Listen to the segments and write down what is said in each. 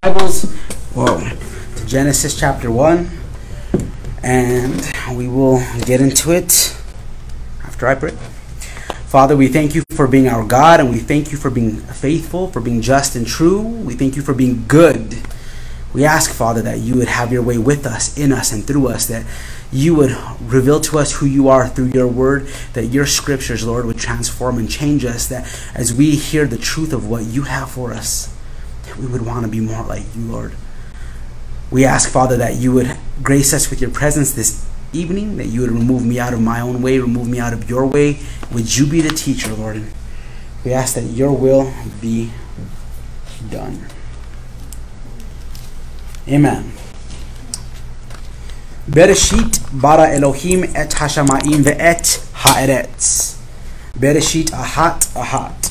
Bibles, whoa, to Genesis chapter 1, and we will get into it after I pray. Father, we thank you for being our God, and we thank you for being faithful, for being just and true. We thank you for being good. We ask, Father, that you would have your way with us, in us, and through us, that you would reveal to us who you are through your word, that your scriptures, Lord, would transform and change us, that as we hear the truth of what you have for us, that we would want to be more like you, Lord. We ask, Father, that you would grace us with your presence this evening, that you would remove me out of my own way, remove me out of your way. Would you be the teacher, Lord? We ask that your will be done. Amen. Bereshit bara Elohim et hashamayim ve'et ha'eretz. Bereshit ahat ahat.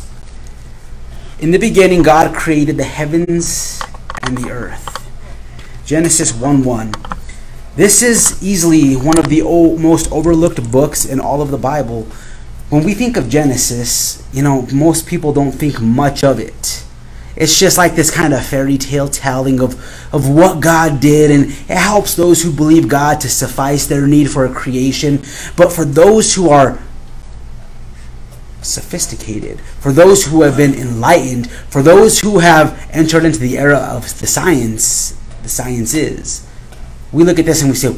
In the beginning, God created the heavens and the earth. Genesis 1 1. This is easily one of the most overlooked books in all of the Bible. When we think of Genesis, you know, most people don't think much of it. It's just like this kind of fairy tale telling of, of what God did, and it helps those who believe God to suffice their need for a creation. But for those who are sophisticated, for those who have been enlightened, for those who have entered into the era of the science, the science is, we look at this and we say,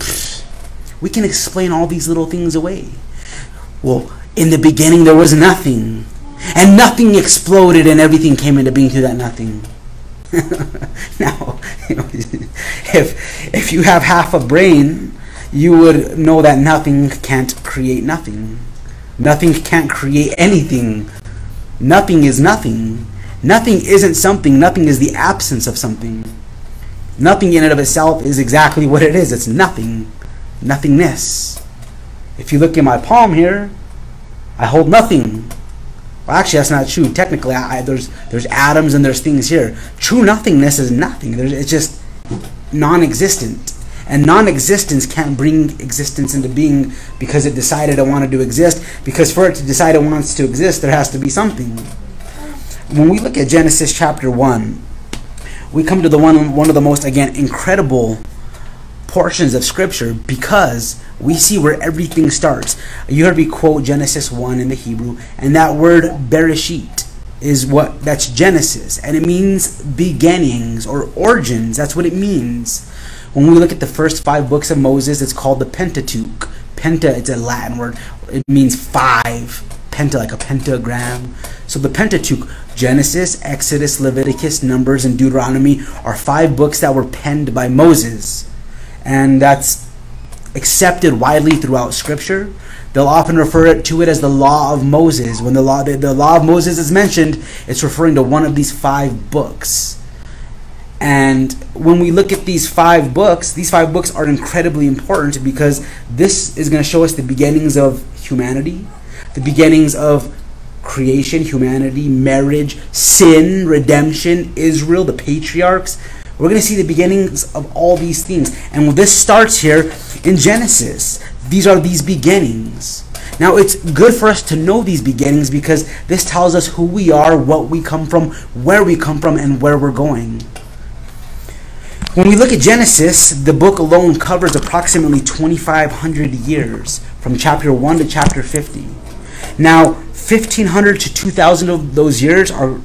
we can explain all these little things away. Well, in the beginning there was nothing, and nothing exploded, and everything came into being through that nothing. now, if if you have half a brain, you would know that nothing can't create nothing. Nothing can't create anything. Nothing is nothing. Nothing isn't something. Nothing is the absence of something. Nothing in and of itself is exactly what it is. It's nothing. Nothingness. If you look in my palm here, I hold nothing. Well, actually, that's not true. Technically, I, there's there's atoms and there's things here. True nothingness is nothing. There's, it's just non-existent. And non-existence can't bring existence into being because it decided it wanted to exist. Because for it to decide it wants to exist, there has to be something. When we look at Genesis chapter one, we come to the one one of the most again incredible portions of scripture because we see where everything starts. You heard me quote Genesis 1 in the Hebrew, and that word bereshit is what that's Genesis, and it means beginnings or origins. That's what it means. When we look at the first five books of Moses, it's called the Pentateuch. Penta, it's a Latin word. It means five. Penta, like a pentagram. So the Pentateuch, Genesis, Exodus, Leviticus, Numbers, and Deuteronomy, are five books that were penned by Moses. And that's accepted widely throughout Scripture. They'll often refer to it as the Law of Moses. When the law, the, the Law of Moses is mentioned, it's referring to one of these five books. And when we look at these five books, these five books are incredibly important because this is going to show us the beginnings of humanity, the beginnings of creation, humanity, marriage, sin, redemption, Israel, the patriarchs. We're going to see the beginnings of all these things. And this starts here in Genesis. These are these beginnings. Now, it's good for us to know these beginnings because this tells us who we are, what we come from, where we come from, and where we're going. When we look at Genesis, the book alone covers approximately 2,500 years, from chapter 1 to chapter 50. Now, 1,500 to 2,000 of those years are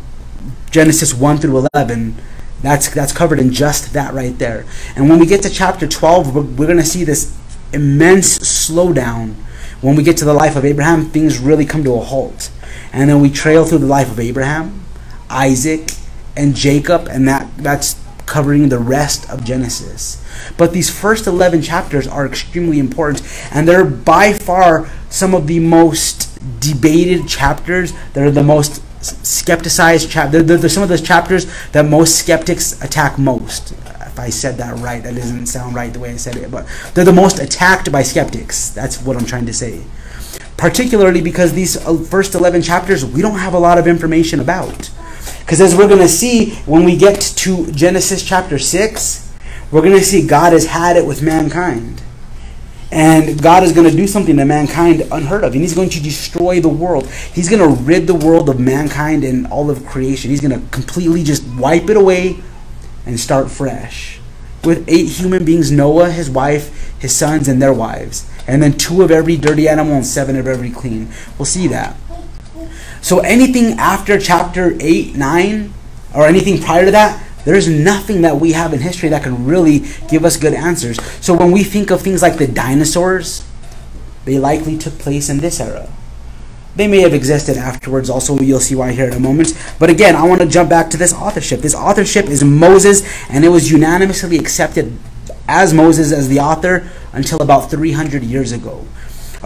Genesis 1 through 11. That's, that's covered in just that right there. And when we get to chapter 12, we're, we're going to see this immense slowdown. When we get to the life of Abraham, things really come to a halt. And then we trail through the life of Abraham, Isaac, and Jacob, and that, that's covering the rest of Genesis. But these first 11 chapters are extremely important, and they're by far some of the most debated chapters. They're the most skepticized chapters. They're, they're some of those chapters that most skeptics attack most. If I said that right, that doesn't sound right the way I said it, but they're the most attacked by skeptics. That's what I'm trying to say. Particularly because these uh, first 11 chapters we don't have a lot of information about. Because as we're going to see when we get to Genesis chapter 6, we're going to see God has had it with mankind. And God is going to do something to mankind unheard of. And He's going to destroy the world. He's going to rid the world of mankind and all of creation. He's going to completely just wipe it away and start fresh. With eight human beings Noah, his wife, his sons, and their wives. And then two of every dirty animal and seven of every clean. We'll see that. So anything after chapter 8, 9, or anything prior to that, there's nothing that we have in history that can really give us good answers. So when we think of things like the dinosaurs, they likely took place in this era. They may have existed afterwards, also, you'll see why here in a moment. But again, I want to jump back to this authorship. This authorship is Moses, and it was unanimously accepted as Moses as the author until about 300 years ago.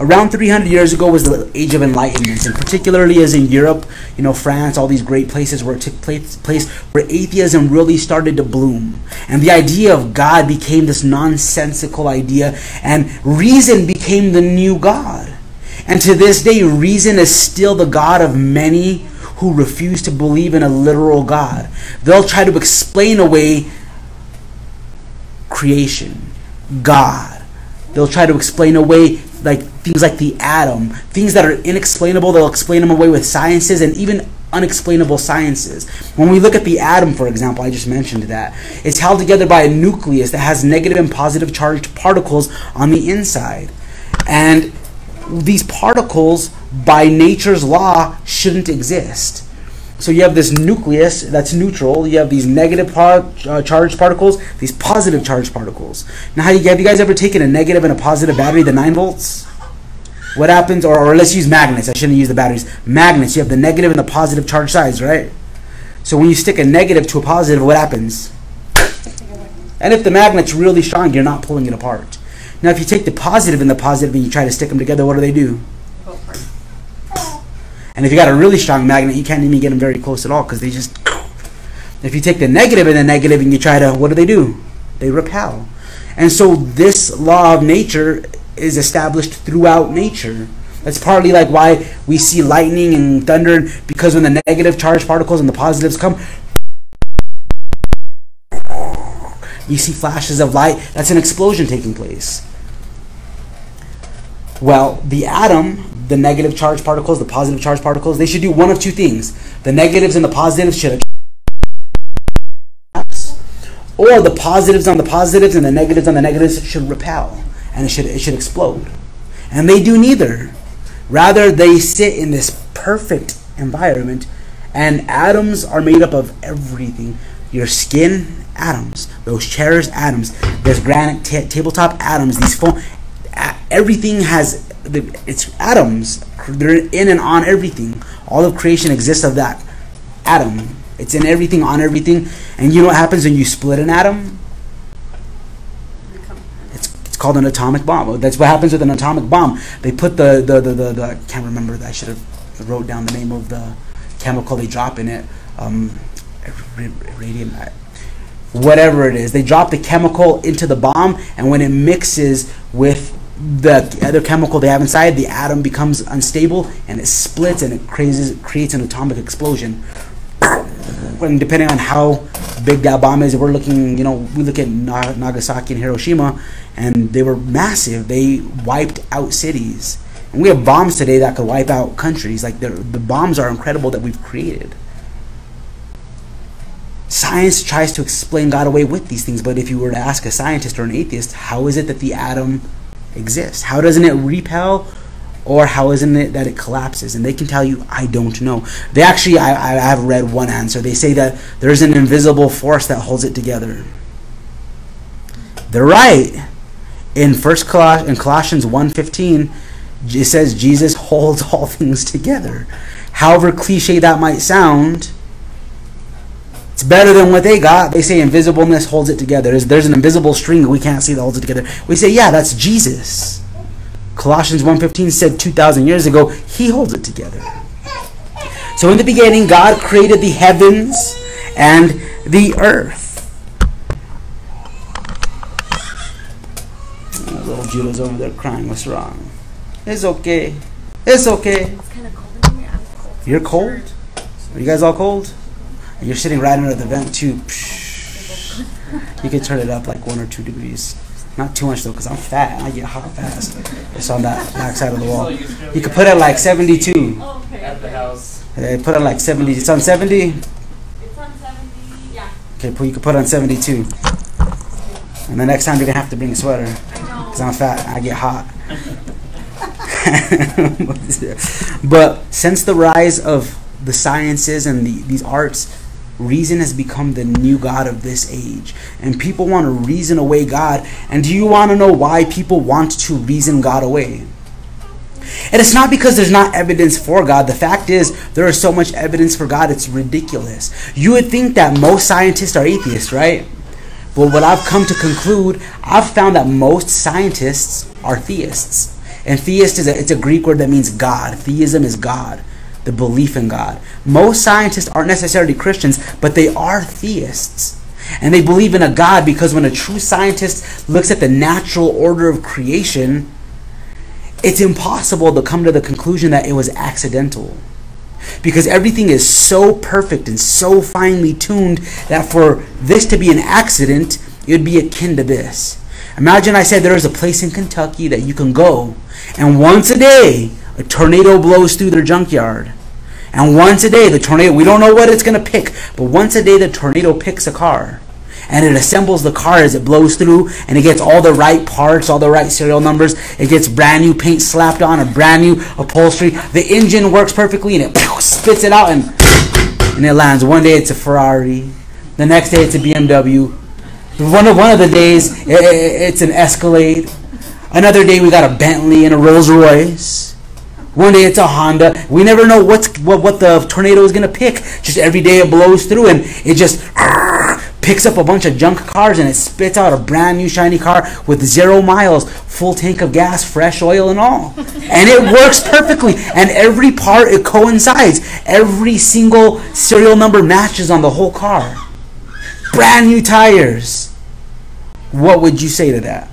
Around 300 years ago was the Age of Enlightenment, and particularly as in Europe, you know, France, all these great places where it took place, place where atheism really started to bloom. And the idea of God became this nonsensical idea, and reason became the new God. And to this day, reason is still the God of many who refuse to believe in a literal God. They'll try to explain away creation, God. They'll try to explain away like things like the atom, things that are inexplainable, they'll explain them away with sciences and even unexplainable sciences. When we look at the atom, for example, I just mentioned that, it's held together by a nucleus that has negative and positive charged particles on the inside. And these particles, by nature's law, shouldn't exist. So you have this nucleus that's neutral. You have these negative par- uh, charged particles, these positive charged particles. Now, have you, have you guys ever taken a negative and a positive battery, the 9 volts? What happens, or, or let's use magnets. I shouldn't use the batteries. Magnets, you have the negative and the positive charge sides, right? So when you stick a negative to a positive, what happens? And if the magnet's really strong, you're not pulling it apart. Now, if you take the positive and the positive and you try to stick them together, what do they do? And if you got a really strong magnet, you can't even get them very close at all because they just. If you take the negative and the negative and you try to, what do they do? They repel. And so this law of nature is established throughout nature. That's partly like why we see lightning and thunder because when the negative charged particles and the positives come, you see flashes of light. That's an explosion taking place. Well, the atom, the negative charged particles, the positive charged particles, they should do one of two things. The negatives and the positives should or the positives on the positives and the negatives on the negatives should repel and it should it should explode. And they do neither. Rather they sit in this perfect environment and atoms are made up of everything. Your skin, atoms. Those chairs, atoms. There's granite t- tabletop atoms. These phone, everything has it's atoms. They're in and on everything. All of creation exists of that atom. It's in everything, on everything. And you know what happens when you split an atom? Called an atomic bomb. That's what happens with an atomic bomb. They put the the the, the, the I can't remember. I should have wrote down the name of the chemical they drop in it. Um, radium whatever it is. They drop the chemical into the bomb, and when it mixes with the other chemical they have inside, the atom becomes unstable and it splits and it creates, creates an atomic explosion. And depending on how big that bomb is, we're looking, you know, we look at Nagasaki and Hiroshima, and they were massive. They wiped out cities. And we have bombs today that could wipe out countries. Like the bombs are incredible that we've created. Science tries to explain God away with these things, but if you were to ask a scientist or an atheist, how is it that the atom exists? How doesn't it repel? Or how isn't it that it collapses? And they can tell you, I don't know. They actually, I, I have read one answer. They say that there's an invisible force that holds it together. They're right. In First Coloss- in Colossians 1.15, it says Jesus holds all things together. However cliche that might sound, it's better than what they got. They say invisibleness holds it together. There's, there's an invisible string we can't see that holds it together. We say, yeah, that's Jesus. Colossians 1.15 said 2,000 years ago, he holds it together. So in the beginning, God created the heavens and the earth. Oh, little Judah's over there crying. What's wrong? It's okay. It's okay. You're cold? Are you guys all cold? And you're sitting right under the vent too. You can turn it up like one or two degrees. Not too much though, because I'm fat. I get hot fast. It's on that back side of the wall. You could put it like 72. Oh, okay. At the house. Put it like 70. It's on 70. It's on 70. Yeah. Okay, you could put it on 72. And the next time you're gonna have to bring a sweater, I know. because I'm fat. I get hot. but since the rise of the sciences and the, these arts, reason has become the new god of this age. And people want to reason away God. And do you want to know why people want to reason God away? And it's not because there's not evidence for God. The fact is, there is so much evidence for God, it's ridiculous. You would think that most scientists are atheists, right? But what I've come to conclude, I've found that most scientists are theists. And theist is a, it's a Greek word that means God. Theism is God, the belief in God. Most scientists aren't necessarily Christians, but they are theists. And they believe in a God because when a true scientist looks at the natural order of creation, it's impossible to come to the conclusion that it was accidental. Because everything is so perfect and so finely tuned that for this to be an accident, it would be akin to this. Imagine I said there is a place in Kentucky that you can go, and once a day, a tornado blows through their junkyard. And once a day, the tornado, we don't know what it's going to pick, but once a day, the tornado picks a car. And it assembles the car as it blows through, and it gets all the right parts, all the right serial numbers. It gets brand new paint slapped on, a brand new upholstery. The engine works perfectly, and it spits it out, and, and it lands. One day it's a Ferrari, the next day it's a BMW. One of, one of the days i- i- it's an Escalade. Another day we got a Bentley and a Rolls Royce. One day it's a Honda. We never know what's what, what the tornado is gonna pick. Just every day it blows through and it just picks up a bunch of junk cars and it spits out a brand new shiny car with zero miles, full tank of gas, fresh oil and all. And it works perfectly. And every part it coincides. Every single serial number matches on the whole car. Brand new tires. What would you say to that?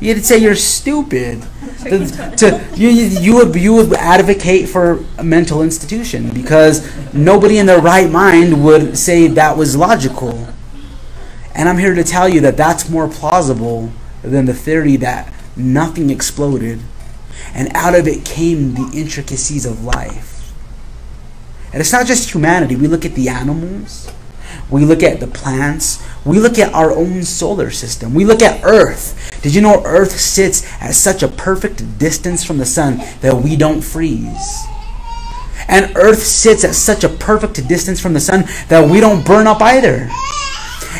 You'd say you're stupid. To, to- you you would you would advocate for a mental institution because nobody in their right mind would say that was logical. And I'm here to tell you that that's more plausible than the theory that nothing exploded and out of it came the intricacies of life. And it's not just humanity. We look at the animals, we look at the plants, we look at our own solar system, we look at Earth. Did you know Earth sits at such a perfect distance from the sun that we don't freeze? And Earth sits at such a perfect distance from the sun that we don't burn up either.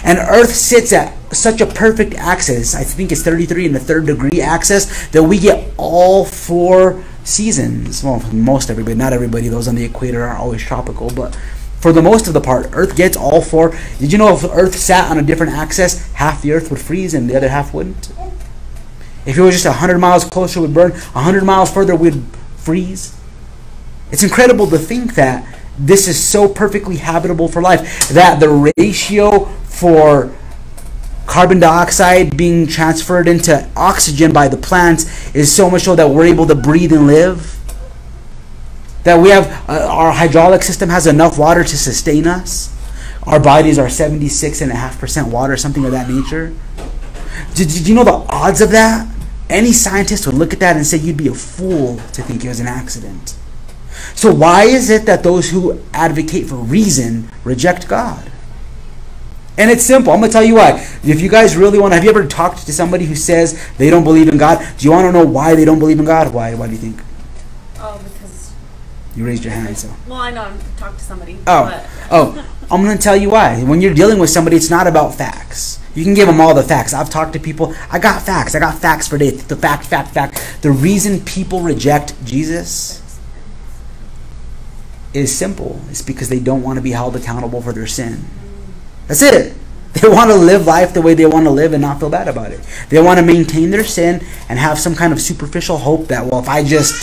And Earth sits at such a perfect axis, I think it's 33 in the third degree axis, that we get all four seasons. Well, most everybody, not everybody, those on the equator are always tropical, but for the most of the part, Earth gets all four. Did you know if Earth sat on a different axis, half the Earth would freeze and the other half wouldn't? If it was just 100 miles closer, we'd burn. 100 miles further, we'd freeze. It's incredible to think that this is so perfectly habitable for life that the ratio for carbon dioxide being transferred into oxygen by the plants is so much so that we're able to breathe and live. That we have uh, our hydraulic system has enough water to sustain us. Our bodies are 76.5% water, something of that nature. Did, did you know the odds of that? Any scientist would look at that and say you'd be a fool to think it was an accident. So why is it that those who advocate for reason reject God? And it's simple. I'm gonna tell you why. If you guys really want, to, have you ever talked to somebody who says they don't believe in God? Do you want to know why they don't believe in God? Why? Why do you think? You raised your hand. So. well, I know talked to somebody. Oh, oh, I'm gonna tell you why. When you're dealing with somebody, it's not about facts. You can give them all the facts. I've talked to people. I got facts. I got facts for days. The fact, fact, fact. The reason people reject Jesus is simple. It's because they don't want to be held accountable for their sin. That's it. They want to live life the way they want to live and not feel bad about it. They want to maintain their sin and have some kind of superficial hope that, well, if I just,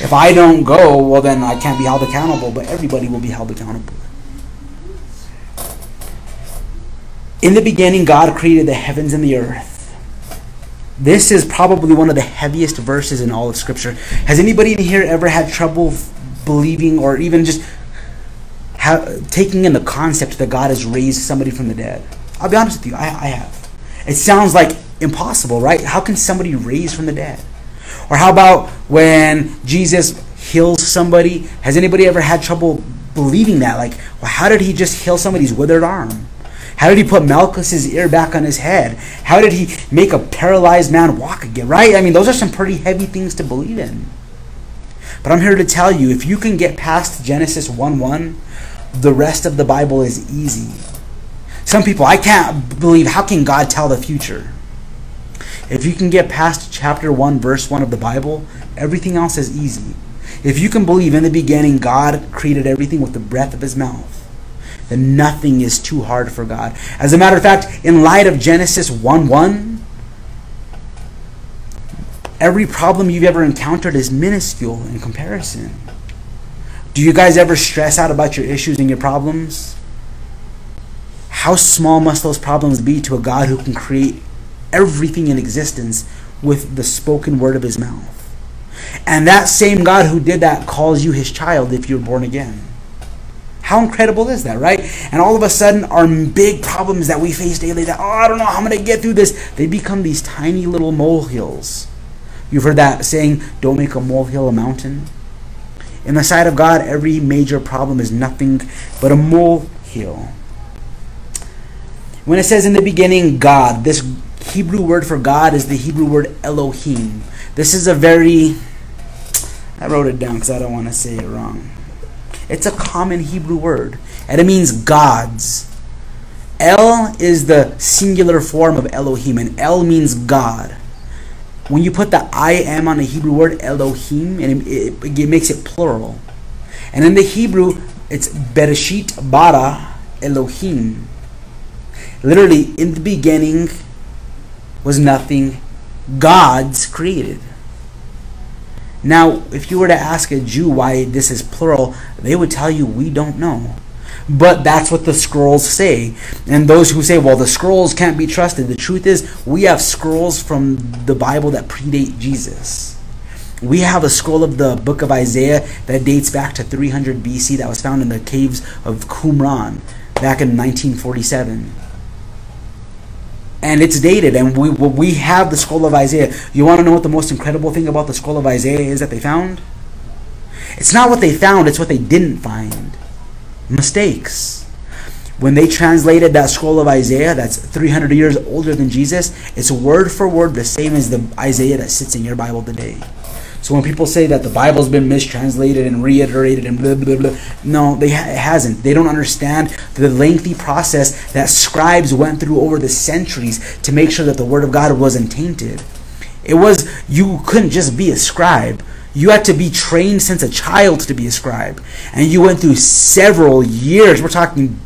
if I don't go, well, then I can't be held accountable. But everybody will be held accountable. In the beginning, God created the heavens and the earth. This is probably one of the heaviest verses in all of Scripture. Has anybody in here ever had trouble believing or even just taking in the concept that God has raised somebody from the dead? I'll be honest with you, I, I have. It sounds like impossible, right? How can somebody raise from the dead? Or how about when Jesus heals somebody? Has anybody ever had trouble believing that? Like, well, how did he just heal somebody's withered arm? How did he put Malchus's ear back on his head? How did he make a paralyzed man walk again? Right? I mean, those are some pretty heavy things to believe in. But I'm here to tell you if you can get past Genesis 1 1, the rest of the Bible is easy. Some people, I can't believe, how can God tell the future? If you can get past chapter 1, verse 1 of the Bible, everything else is easy. If you can believe in the beginning God created everything with the breath of his mouth, then nothing is too hard for God. As a matter of fact, in light of Genesis 1 1, every problem you've ever encountered is minuscule in comparison. Do you guys ever stress out about your issues and your problems? How small must those problems be to a God who can create everything in existence with the spoken word of his mouth? And that same God who did that calls you his child if you're born again. How incredible is that, right? And all of a sudden, our big problems that we face daily, that, oh, I don't know how I'm going to get through this, they become these tiny little molehills. You've heard that saying, don't make a molehill a mountain. In the sight of God, every major problem is nothing but a molehill. When it says in the beginning, God, this Hebrew word for God is the Hebrew word Elohim. This is a very, I wrote it down because I don't want to say it wrong. It's a common Hebrew word, and it means gods. El is the singular form of Elohim, and El means God. When you put the I am on the Hebrew word Elohim, and it, it, it makes it plural. And in the Hebrew, it's Bereshit bara Elohim. Literally, in the beginning was nothing, gods created. Now, if you were to ask a Jew why this is plural, they would tell you, we don't know. But that's what the scrolls say. And those who say, well, the scrolls can't be trusted, the truth is, we have scrolls from the Bible that predate Jesus. We have a scroll of the book of Isaiah that dates back to 300 BC that was found in the caves of Qumran back in 1947 and it's dated and we we have the scroll of Isaiah. You want to know what the most incredible thing about the scroll of Isaiah is that they found? It's not what they found, it's what they didn't find. Mistakes. When they translated that scroll of Isaiah that's 300 years older than Jesus, it's word for word the same as the Isaiah that sits in your Bible today. So when people say that the Bible's been mistranslated and reiterated and blah blah blah, no, they ha- it hasn't. They don't understand the lengthy process that scribes went through over the centuries to make sure that the Word of God wasn't tainted. It was you couldn't just be a scribe. You had to be trained since a child to be a scribe, and you went through several years. We're talking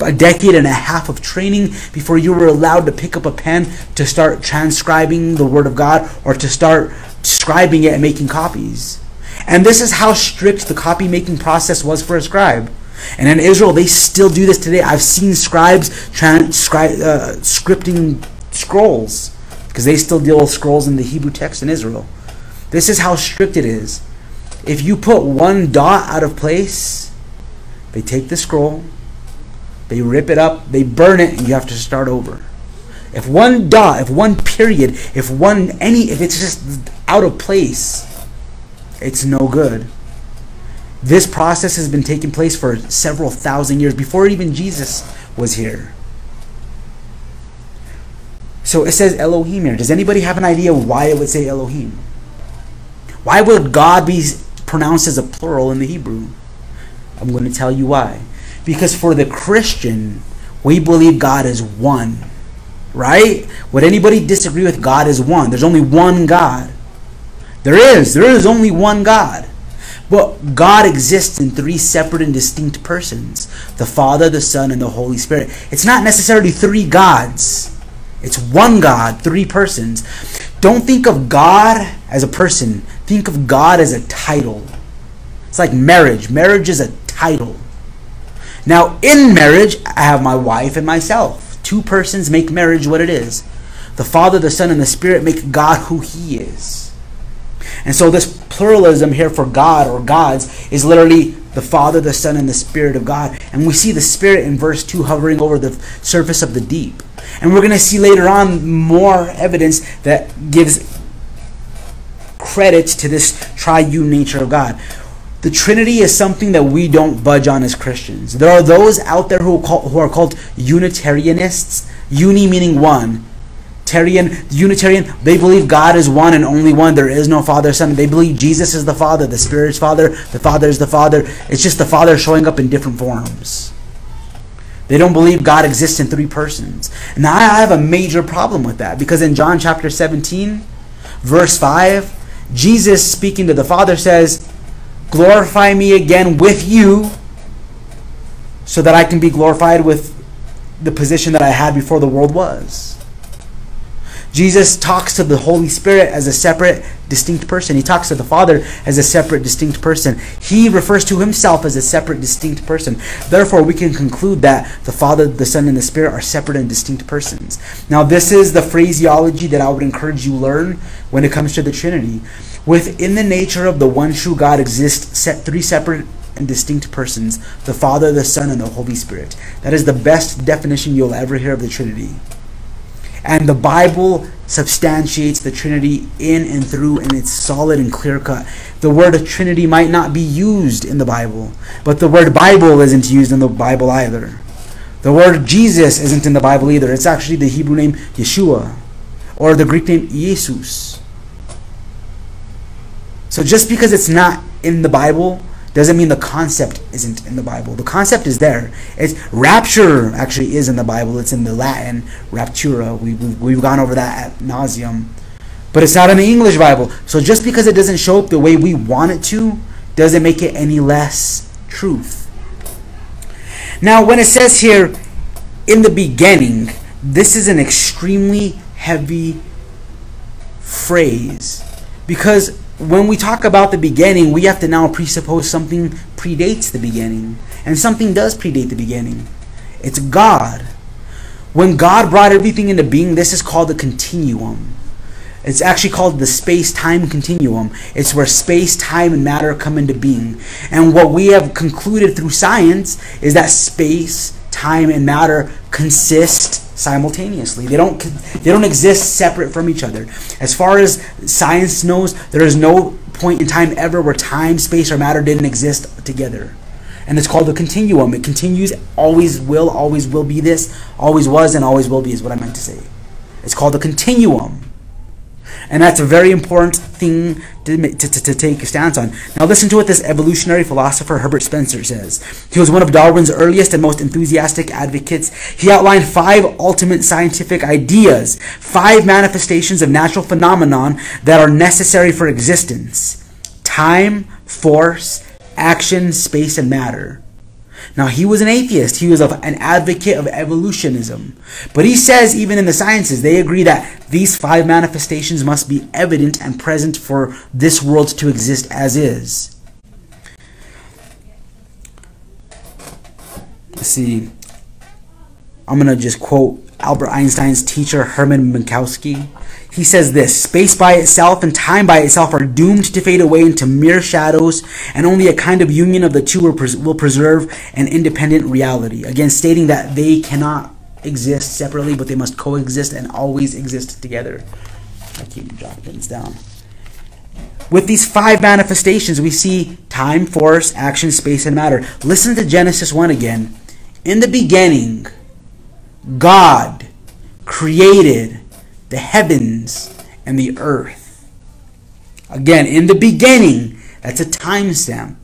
a decade and a half of training before you were allowed to pick up a pen to start transcribing the Word of God or to start scribing it and making copies. And this is how strict the copy making process was for a scribe. And in Israel, they still do this today. I've seen scribes transcri- uh, scripting scrolls because they still deal with scrolls in the Hebrew text in Israel. This is how strict it is. If you put one dot out of place, they take the scroll, they rip it up, they burn it, and you have to start over. If one dot, if one period, if one any, if it's just out of place, it's no good. This process has been taking place for several thousand years before even Jesus was here. So it says Elohim here. Does anybody have an idea why it would say Elohim? Why would God be pronounced as a plural in the Hebrew? I'm going to tell you why. Because for the Christian, we believe God is one. Right? Would anybody disagree with God is one? There's only one God. There is. There is only one God. But God exists in three separate and distinct persons the Father, the Son, and the Holy Spirit. It's not necessarily three gods, it's one God, three persons. Don't think of God as a person, think of God as a title. It's like marriage. Marriage is a title. Now, in marriage, I have my wife and myself. Two persons make marriage what it is. The Father, the Son, and the Spirit make God who He is. And so this pluralism here for God or gods is literally the Father, the Son, and the Spirit of God. And we see the Spirit in verse 2 hovering over the surface of the deep. And we're going to see later on more evidence that gives credit to this triune nature of God. The Trinity is something that we don't budge on as Christians. There are those out there who, call, who are called Unitarianists. Uni meaning one. Tarian, Unitarian, they believe God is one and only one. There is no Father, Son. They believe Jesus is the Father, the Spirit's Father, the Father is the Father. It's just the Father showing up in different forms. They don't believe God exists in three persons. And I have a major problem with that because in John chapter 17, verse 5, Jesus speaking to the Father says, Glorify me again with you so that I can be glorified with the position that I had before the world was. Jesus talks to the Holy Spirit as a separate, distinct person. He talks to the Father as a separate, distinct person. He refers to himself as a separate, distinct person. Therefore, we can conclude that the Father, the Son, and the Spirit are separate and distinct persons. Now, this is the phraseology that I would encourage you learn when it comes to the Trinity. Within the nature of the one true God exist set three separate and distinct persons the Father, the Son, and the Holy Spirit. That is the best definition you'll ever hear of the Trinity. And the Bible substantiates the Trinity in and through, and it's solid and clear cut. The word of Trinity might not be used in the Bible, but the word Bible isn't used in the Bible either. The word Jesus isn't in the Bible either. It's actually the Hebrew name Yeshua, or the Greek name Jesus. So just because it's not in the Bible doesn't mean the concept isn't in the Bible. The concept is there. It's rapture actually is in the Bible. It's in the Latin raptura. We, we, we've gone over that at nauseum. But it's not in the English Bible. So just because it doesn't show up the way we want it to, doesn't make it any less truth. Now, when it says here, in the beginning, this is an extremely heavy phrase because when we talk about the beginning, we have to now presuppose something predates the beginning. And something does predate the beginning. It's God. When God brought everything into being, this is called the continuum. It's actually called the space time continuum. It's where space, time, and matter come into being. And what we have concluded through science is that space, time, and matter consist simultaneously. They don't they don't exist separate from each other. As far as science knows, there is no point in time ever where time, space, or matter didn't exist together. And it's called the continuum. It continues, always will, always will be this, always was, and always will be is what I meant to say. It's called the continuum. And that's a very important thing to, to, to, take a stance on. Now, listen to what this evolutionary philosopher Herbert Spencer says. He was one of Darwin's earliest and most enthusiastic advocates. He outlined five ultimate scientific ideas, five manifestations of natural phenomenon that are necessary for existence time, force, action, space, and matter. Now, he was an atheist. He was an advocate of evolutionism. But he says, even in the sciences, they agree that these five manifestations must be evident and present for this world to exist as is. Let's see. I'm going to just quote Albert Einstein's teacher, Hermann Minkowski. He says this Space by itself and time by itself are doomed to fade away into mere shadows, and only a kind of union of the two will, pres- will preserve an independent reality. Again, stating that they cannot exist separately, but they must coexist and always exist together. I keep dropping things down. With these five manifestations, we see time, force, action, space, and matter. Listen to Genesis 1 again. In the beginning, God created the heavens and the earth. Again, in the beginning, that's a timestamp.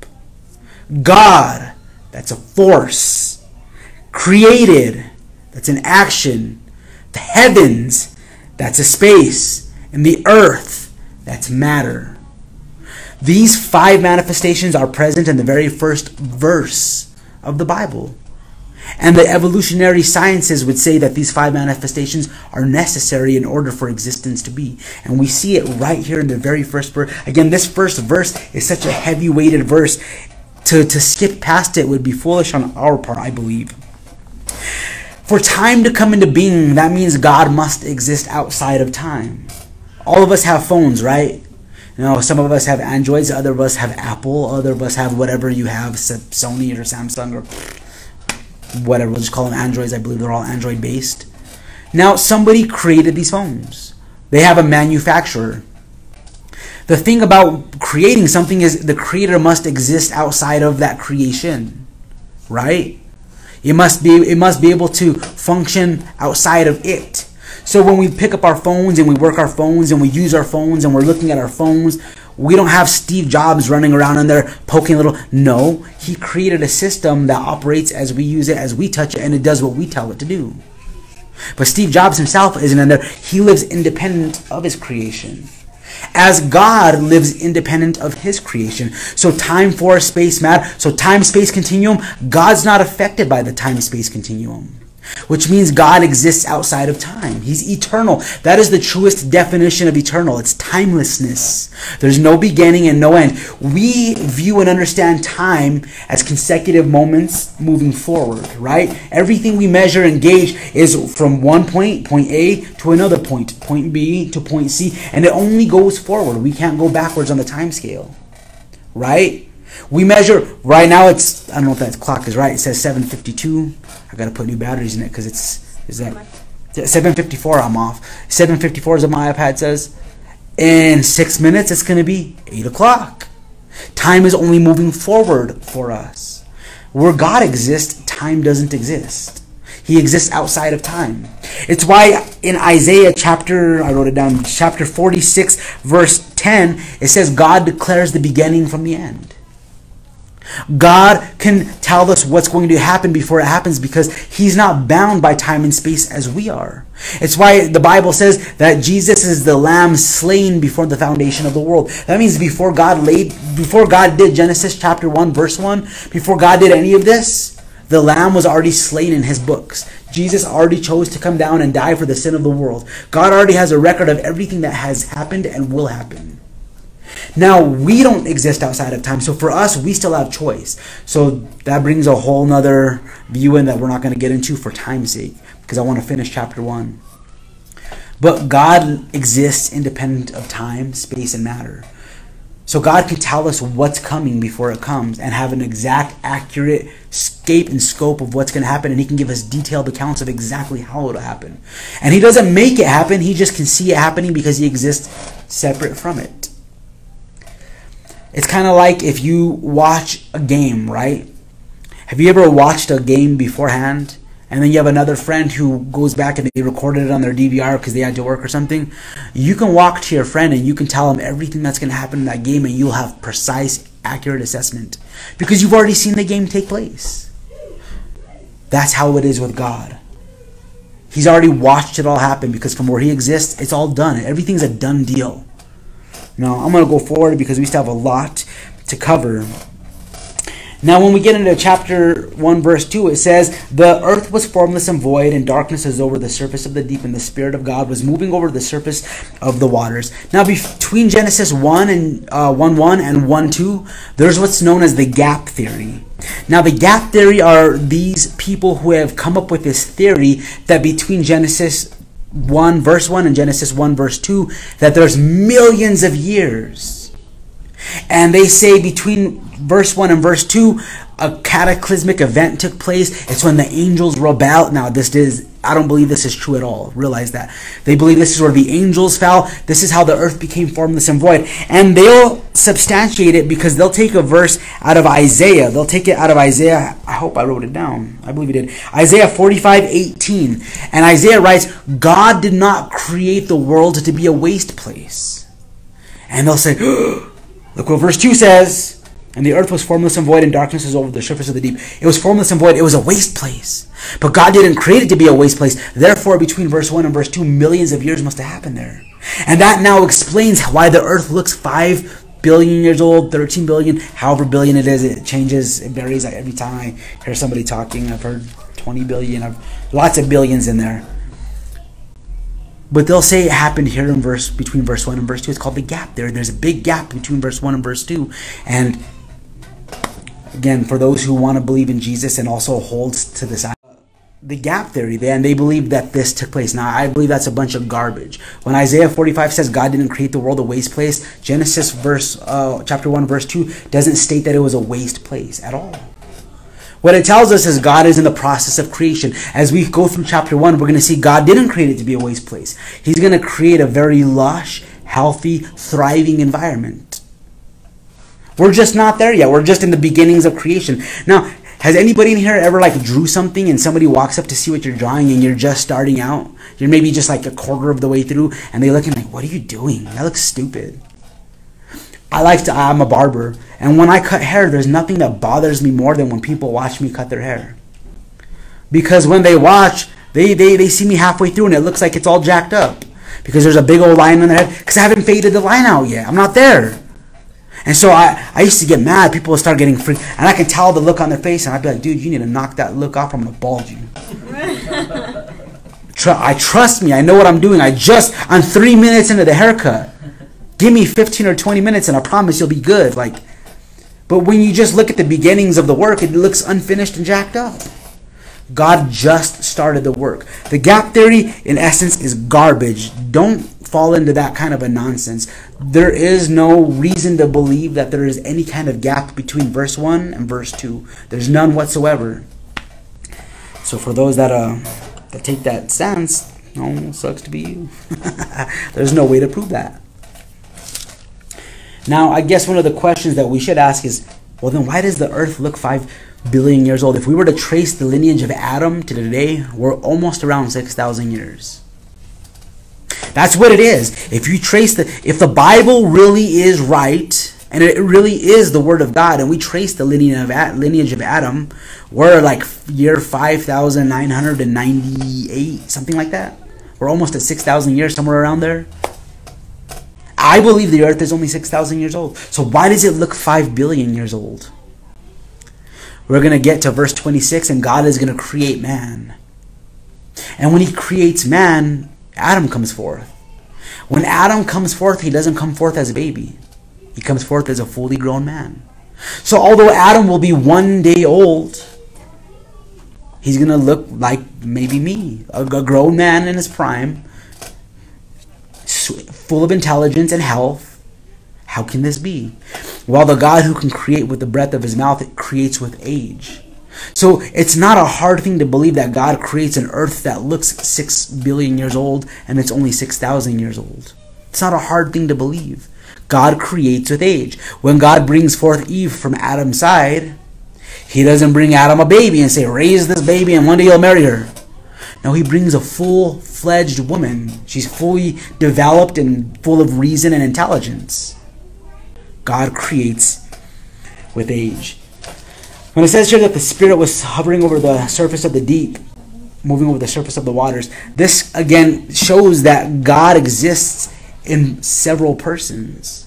God, that's a force. Created, that's an action. The heavens, that's a space. And the earth, that's matter. These five manifestations are present in the very first verse of the Bible. And the evolutionary sciences would say that these five manifestations are necessary in order for existence to be. And we see it right here in the very first verse. Again, this first verse is such a heavy weighted verse. To, to skip past it would be foolish on our part, I believe. For time to come into being, that means God must exist outside of time. All of us have phones, right? You know, some of us have Androids, other of us have Apple, other of us have whatever you have, Sony or Samsung or whatever, we'll just call them Androids. I believe they're all Android based. Now, somebody created these phones. They have a manufacturer. The thing about creating something is the creator must exist outside of that creation, right? It must be it must be able to function outside of it. So when we pick up our phones and we work our phones and we use our phones and we're looking at our phones, we don't have Steve Jobs running around in there poking a little. No, he created a system that operates as we use it, as we touch it, and it does what we tell it to do. But Steve Jobs himself isn't in there. He lives independent of his creation. As God lives independent of his creation. So time, force, space, matter. So time, space continuum. God's not affected by the time, space continuum which means God exists outside of time. He's eternal. That is the truest definition of eternal. It's timelessness. There's no beginning and no end. We view and understand time as consecutive moments moving forward, right? Everything we measure and gauge is from one point, point A, to another point, point B to point C, and it only goes forward. We can't go backwards on the time scale, right? We measure right now. It's I don't know if that clock is right. It says 7:52. I gotta put new batteries in it because it's is that 7:54. I'm off. 7:54 is what my iPad says. In six minutes, it's gonna be eight o'clock. Time is only moving forward for us. Where God exists, time doesn't exist. He exists outside of time. It's why in Isaiah chapter, I wrote it down, chapter 46, verse 10, it says, God declares the beginning from the end. God can tell us what's going to happen before it happens because he's not bound by time and space as we are. It's why the Bible says that Jesus is the lamb slain before the foundation of the world. That means before God laid before God did Genesis chapter 1 verse 1, before God did any of this, the lamb was already slain in his books. Jesus already chose to come down and die for the sin of the world. God already has a record of everything that has happened and will happen. Now we don't exist outside of time, so for us, we still have choice. So that brings a whole nother view in that we're not going to get into for time's sake, because I want to finish chapter one. But God exists independent of time, space, and matter. So God can tell us what's coming before it comes and have an exact, accurate scape and scope of what's going to happen, and He can give us detailed accounts of exactly how it'll happen. And He doesn't make it happen; He just can see it happening because He exists separate from it. It's kind of like if you watch a game, right? Have you ever watched a game beforehand? And then you have another friend who goes back and they recorded it on their DVR because they had to work or something. You can walk to your friend and you can tell them everything that's going to happen in that game and you'll have precise, accurate assessment because you've already seen the game take place. That's how it is with God. He's already watched it all happen because from where he exists, it's all done. Everything's a done deal. Now, I'm going to go forward because we still have a lot to cover. Now, when we get into chapter 1, verse 2, it says, The earth was formless and void, and darkness was over the surface of the deep, and the Spirit of God was moving over the surface of the waters. Now, between Genesis 1 and uh, 1 1 and 1 2, there's what's known as the gap theory. Now, the gap theory are these people who have come up with this theory that between Genesis 1 verse 1 and Genesis 1 verse 2 that there's millions of years. And they say between verse 1 and verse 2 a cataclysmic event took place. It's when the angels rebelled. Now this is I don't believe this is true at all. Realize that. They believe this is where the angels fell. This is how the earth became formless and void. And they'll substantiate it because they'll take a verse out of Isaiah. They'll take it out of Isaiah. I hope I wrote it down. I believe it did. Isaiah 45, 18. And Isaiah writes, God did not create the world to be a waste place. And they'll say, look what verse 2 says. And the earth was formless and void, and darkness was over the surface of the deep. It was formless and void. It was a waste place. But God didn't create it to be a waste place. Therefore, between verse 1 and verse 2, millions of years must have happened there. And that now explains why the earth looks 5 billion years old, 13 billion, however billion it is. It changes, it varies every time I hear somebody talking. I've heard 20 billion, I've, lots of billions in there. But they'll say it happened here in verse between verse 1 and verse 2. It's called the gap there. There's a big gap between verse 1 and verse 2. And again, for those who want to believe in Jesus and also holds to this the gap theory, and they believe that this took place. Now, I believe that's a bunch of garbage. When Isaiah 45 says God didn't create the world a waste place, Genesis verse uh, chapter 1 verse 2 doesn't state that it was a waste place at all. What it tells us is God is in the process of creation. As we go through chapter 1, we're going to see God didn't create it to be a waste place. He's going to create a very lush, healthy, thriving environment. We're just not there yet. We're just in the beginnings of creation. Now, has anybody in here ever like drew something and somebody walks up to see what you're drawing and you're just starting out? You're maybe just like a quarter of the way through and they look and like, what are you doing? That looks stupid. I like to, I'm a barber. And when I cut hair, there's nothing that bothers me more than when people watch me cut their hair. Because when they watch, they, they, they see me halfway through and it looks like it's all jacked up. Because there's a big old line on their head. Because I haven't faded the line out yet. I'm not there. And so I, I used to get mad. People would start getting freaked. And I can tell the look on their face. And I'd be like, dude, you need to knock that look off. I'm going to bald you. I trust me. I know what I'm doing. I just, I'm three minutes into the haircut. Give me 15 or 20 minutes and I promise you'll be good. Like, but when you just look at the beginnings of the work, it looks unfinished and jacked up. God just started the work. The gap theory, in essence, is garbage. Don't fall into that kind of a nonsense. There is no reason to believe that there is any kind of gap between verse 1 and verse 2. There's none whatsoever. So for those that uh that take that stance, no, sucks to be you. There's no way to prove that. Now, I guess one of the questions that we should ask is well, then why does the earth look 5 billion years old? If we were to trace the lineage of Adam to today, we're almost around 6,000 years. That's what it is. If you trace the, if the Bible really is right, and it really is the Word of God, and we trace the lineage of, lineage of Adam, we're like year 5,998, something like that. We're almost at 6,000 years, somewhere around there. I believe the earth is only 6,000 years old. So why does it look 5 billion years old? We're going to get to verse 26 and God is going to create man. And when he creates man, Adam comes forth. When Adam comes forth, he doesn't come forth as a baby. He comes forth as a fully grown man. So although Adam will be one day old, he's going to look like maybe me, a, grown man in his prime full of intelligence and health. How can this be? While the God who can create with the breath of his mouth creates with age. So it's not a hard thing to believe that God creates an earth that looks 6 billion years old and it's only 6,000 years old. It's not a hard thing to believe. God creates with age. When God brings forth Eve from Adam's side, he doesn't bring Adam a baby and say, raise this baby and one day you'll marry her. No, he brings a full fledged woman. She's fully developed and full of reason and intelligence. God creates with age. When it says here that the Spirit was hovering over the surface of the deep, moving over the surface of the waters, this again shows that God exists in several persons.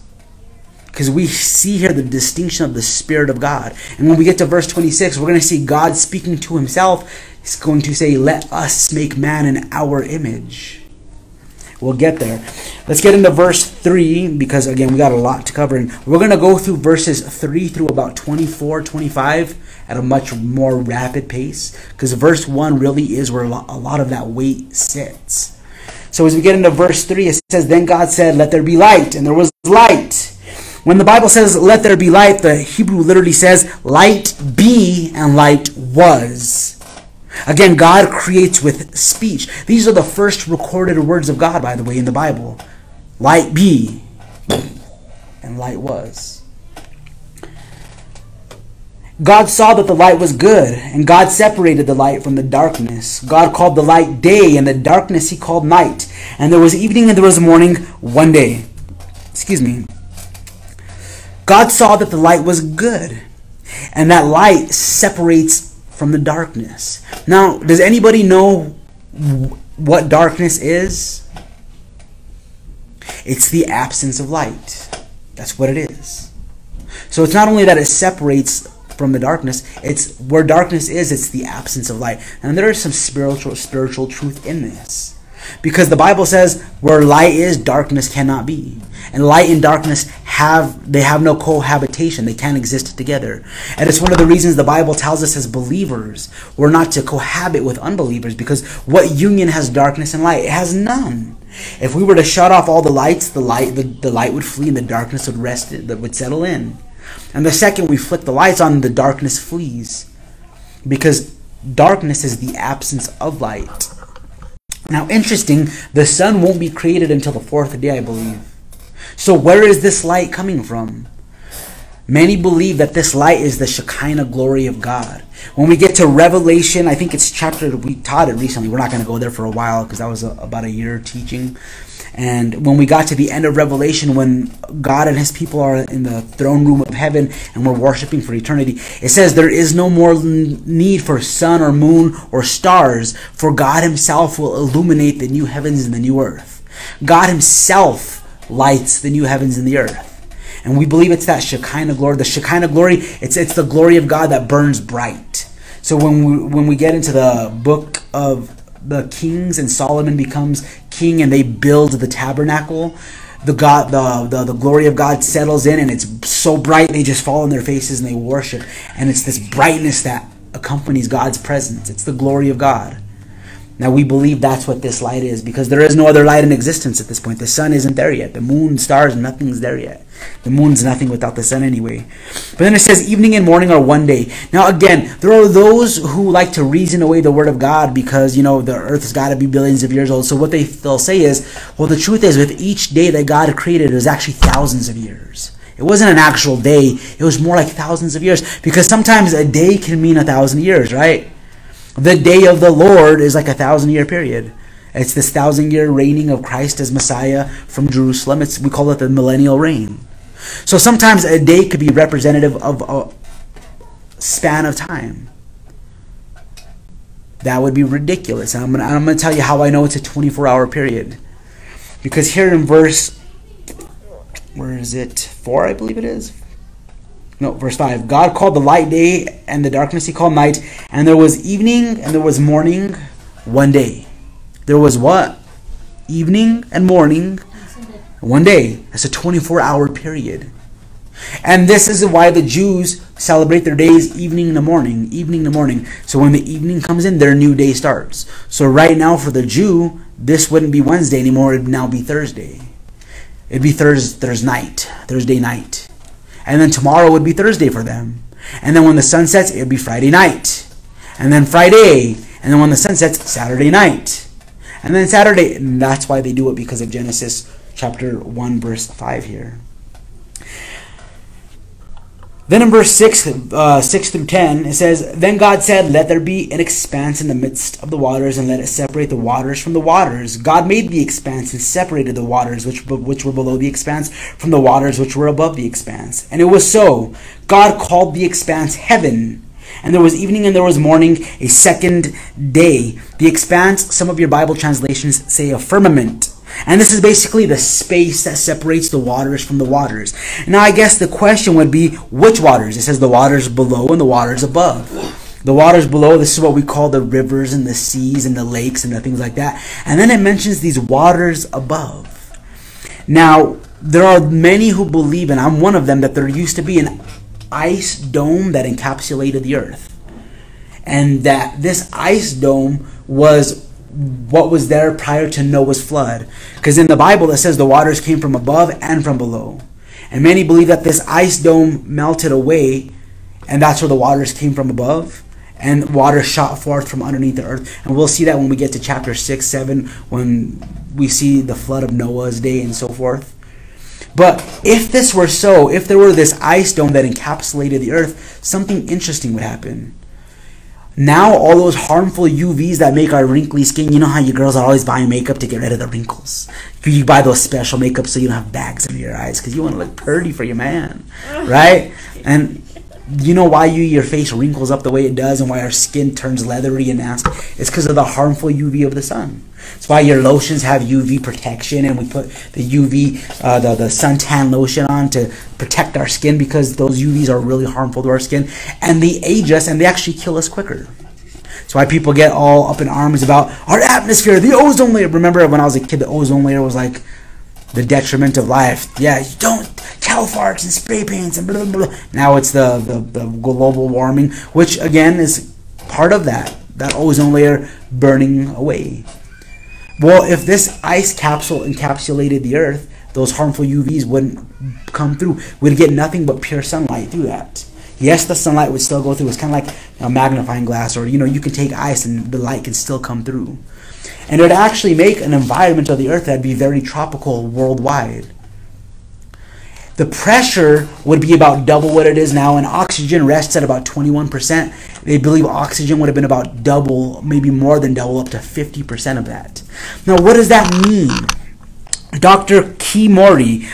Because we see here the distinction of the Spirit of God. And when we get to verse 26, we're going to see God speaking to himself He's going to say, Let us make man in our image. We'll get there. Let's get into verse 3 because, again, we got a lot to cover. And we're going to go through verses 3 through about 24, 25 at a much more rapid pace because verse 1 really is where a lot of that weight sits. So as we get into verse 3, it says, Then God said, Let there be light, and there was light. When the Bible says, Let there be light, the Hebrew literally says, Light be, and light was. Again, God creates with speech. These are the first recorded words of God, by the way, in the Bible. Light be, and light was. God saw that the light was good, and God separated the light from the darkness. God called the light day, and the darkness he called night. And there was evening and there was morning one day. Excuse me. God saw that the light was good, and that light separates from the darkness. Now, does anybody know what darkness is? It's the absence of light. That's what it is. So it's not only that it separates from the darkness, it's where darkness is, it's the absence of light. And there is some spiritual spiritual truth in this. Because the Bible says where light is, darkness cannot be. And light and darkness have they have no cohabitation. They can't exist together. And it's one of the reasons the Bible tells us as believers we're not to cohabit with unbelievers because what union has darkness and light? It has none. If we were to shut off all the lights, the light the, the light would flee and the darkness would rest that would settle in. And the second we flick the lights on, the darkness flees. because darkness is the absence of light. Now, interesting, the sun won't be created until the fourth day, I believe. So, where is this light coming from? Many believe that this light is the Shekinah glory of God. When we get to Revelation, I think it's chapter, we taught it recently. We're not going to go there for a while because that was a, about a year teaching. And when we got to the end of Revelation, when God and his people are in the throne room of heaven and we're worshiping for eternity, it says there is no more need for sun or moon or stars, for God himself will illuminate the new heavens and the new earth. God himself lights the new heavens and the earth. And we believe it's that Shekinah glory. The Shekinah glory, it's, it's the glory of God that burns bright. So when we, when we get into the book of the kings and Solomon becomes king and they build the tabernacle, the God, the, the, the glory of God settles in and it's so bright they just fall on their faces and they worship. And it's this brightness that accompanies God's presence. It's the glory of God. Now we believe that's what this light is because there is no other light in existence at this point. The sun isn't there yet. The moon, stars, nothing's there yet. The moon's nothing without the sun anyway. But then it says evening and morning are one day. Now again, there are those who like to reason away the word of God because, you know, the earth has got to be billions of years old. So what they, they'll say is, well, the truth is with each day that God created, it was actually thousands of years. It wasn't an actual day. It was more like thousands of years because sometimes a day can mean a thousand years, right? The day of the Lord is like a thousand year period. It's this thousand year reigning of Christ as Messiah from Jerusalem. It's, we call it the millennial reign. So sometimes a day could be representative of a span of time. That would be ridiculous. And I'm going I'm to tell you how I know it's a 24 hour period. Because here in verse, where is it? 4, I believe it is. No, verse 5. God called the light day, and the darkness he called night. And there was evening, and there was morning one day. There was what? Evening and morning one day. That's a 24 hour period. And this is why the Jews celebrate their days evening and the morning, evening and the morning. So when the evening comes in, their new day starts. So right now for the Jew, this wouldn't be Wednesday anymore. It'd now be Thursday. It'd be Thursday, Thursday night, Thursday night. And then tomorrow would be Thursday for them. And then when the sun sets, it would be Friday night. And then Friday. And then when the sun sets, Saturday night. And then Saturday. And that's why they do it because of Genesis chapter 1, verse 5 here. Then in verse 6, uh, 6 through 10, it says, Then God said, Let there be an expanse in the midst of the waters, and let it separate the waters from the waters. God made the expanse and separated the waters which, which were below the expanse from the waters which were above the expanse. And it was so. God called the expanse heaven. And there was evening and there was morning, a second day. The expanse, some of your Bible translations say a firmament. And this is basically the space that separates the waters from the waters. Now, I guess the question would be which waters? It says the waters below and the waters above. The waters below, this is what we call the rivers and the seas and the lakes and the things like that. And then it mentions these waters above. Now, there are many who believe, and I'm one of them, that there used to be an ice dome that encapsulated the earth. And that this ice dome was what was there prior to Noah's flood. Because in the Bible it says the waters came from above and from below. And many believe that this ice dome melted away, and that's where the waters came from above. And water shot forth from underneath the earth. And we'll see that when we get to chapter 6, 7, when we see the flood of Noah's day and so forth. But if this were so, if there were this ice dome that encapsulated the earth, something interesting would happen. Now all those harmful UVs that make our wrinkly skin, you know how you girls are always buying makeup to get rid of the wrinkles. You buy those special makeup so you don't have bags under your eyes because you want to look pretty for your man, right? And you know why you your face wrinkles up the way it does and why our skin turns leathery and nasty? It's because of the harmful UV of the sun. That's why your lotions have UV protection, and we put the UV, uh, the, the suntan lotion on to protect our skin because those UVs are really harmful to our skin, and they age us and they actually kill us quicker. That's why people get all up in arms about our atmosphere, the ozone layer. Remember when I was a kid, the ozone layer was like the detriment of life. Yeah, you don't cow farts and spray paints and blah blah blah. Now it's the, the, the global warming, which again is part of that that ozone layer burning away. Well, if this ice capsule encapsulated the Earth, those harmful UVs wouldn't come through. We'd get nothing but pure sunlight through that. Yes, the sunlight would still go through. It's kind of like a magnifying glass, or you know, you can take ice and the light can still come through. And it would actually make an environment of the earth that'd be very tropical worldwide. The pressure would be about double what it is now, and oxygen rests at about 21%. They believe oxygen would have been about double, maybe more than double, up to 50% of that. Now, what does that mean? Dr. Kimori,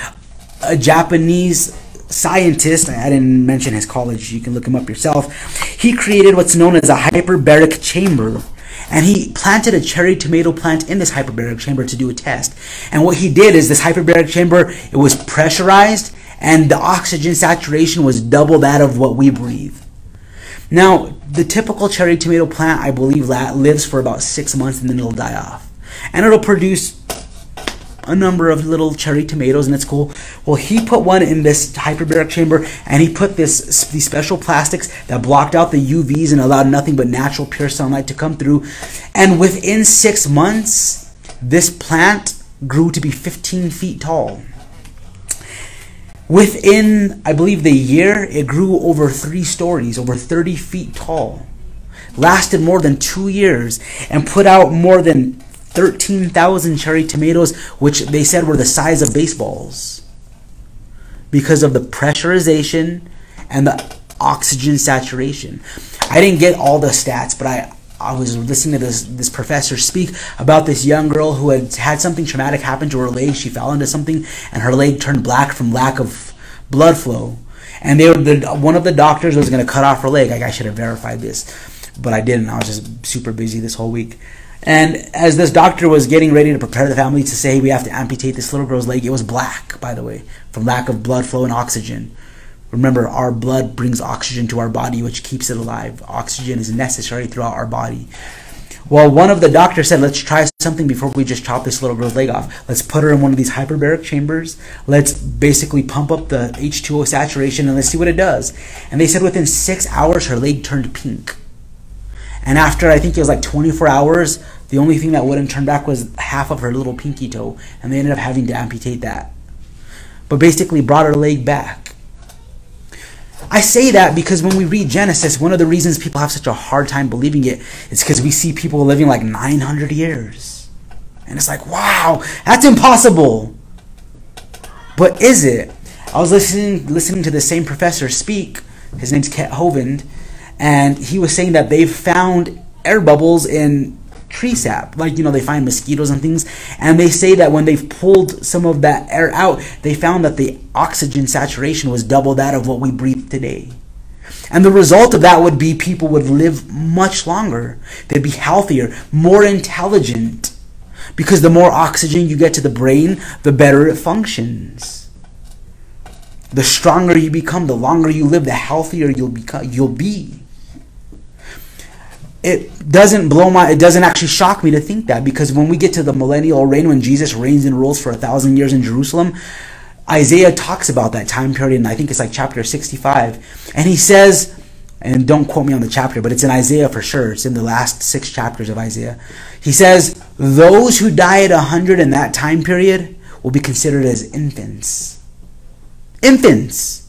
a Japanese scientist, I didn't mention his college, you can look him up yourself. He created what's known as a hyperbaric chamber. And he planted a cherry tomato plant in this hyperbaric chamber to do a test. And what he did is this hyperbaric chamber, it was pressurized and the oxygen saturation was double that of what we breathe. Now, the typical cherry tomato plant, I believe, lives for about six months and then it'll die off. And it'll produce a number of little cherry tomatoes and it's cool. Well, he put one in this hyperbaric chamber and he put this these special plastics that blocked out the UVs and allowed nothing but natural pure sunlight to come through. And within six months, this plant grew to be 15 feet tall. Within, I believe, the year, it grew over three stories, over 30 feet tall. Lasted more than two years and put out more than 13,000 cherry tomatoes, which they said were the size of baseballs because of the pressurization and the oxygen saturation. I didn't get all the stats, but I, I was listening to this this professor speak about this young girl who had had something traumatic happen to her leg. She fell into something, and her leg turned black from lack of blood flow. And they were the, one of the doctors was going to cut off her leg. Like I should have verified this, but I didn't. I was just super busy this whole week. And as this doctor was getting ready to prepare the family to say we have to amputate this little girl's leg, it was black, by the way, from lack of blood flow and oxygen. Remember, our blood brings oxygen to our body, which keeps it alive. Oxygen is necessary throughout our body. Well, one of the doctors said, let's try something before we just chop this little girl's leg off. Let's put her in one of these hyperbaric chambers. Let's basically pump up the H2O saturation and let's see what it does. And they said within six hours, her leg turned pink. And after I think it was like 24 hours, the only thing that wouldn't turn back was half of her little pinky toe, and they ended up having to amputate that. But basically brought her leg back. I say that because when we read Genesis, one of the reasons people have such a hard time believing it is because we see people living like 900 years. And it's like, wow, that's impossible. But is it? I was listening listening to the same professor speak. His name's Kent Hovind and he was saying that they've found air bubbles in tree sap. Like you know they find mosquitoes and things. And they say that when they've pulled some of that air out they found that the oxygen saturation was double that of what we breathe today. And the result of that would be people would live much longer. They'd be healthier more intelligent. Because the more oxygen you get to the brain the better it functions. The stronger you become the longer you live the healthier you'll become you'll be it doesn't blow my it doesn't actually shock me to think that because when we get to the millennial reign when jesus reigns and rules for a thousand years in jerusalem isaiah talks about that time period and i think it's like chapter 65 and he says and don't quote me on the chapter but it's in isaiah for sure it's in the last six chapters of isaiah. He says those who die at 100 in that time period will be considered as infants. Infants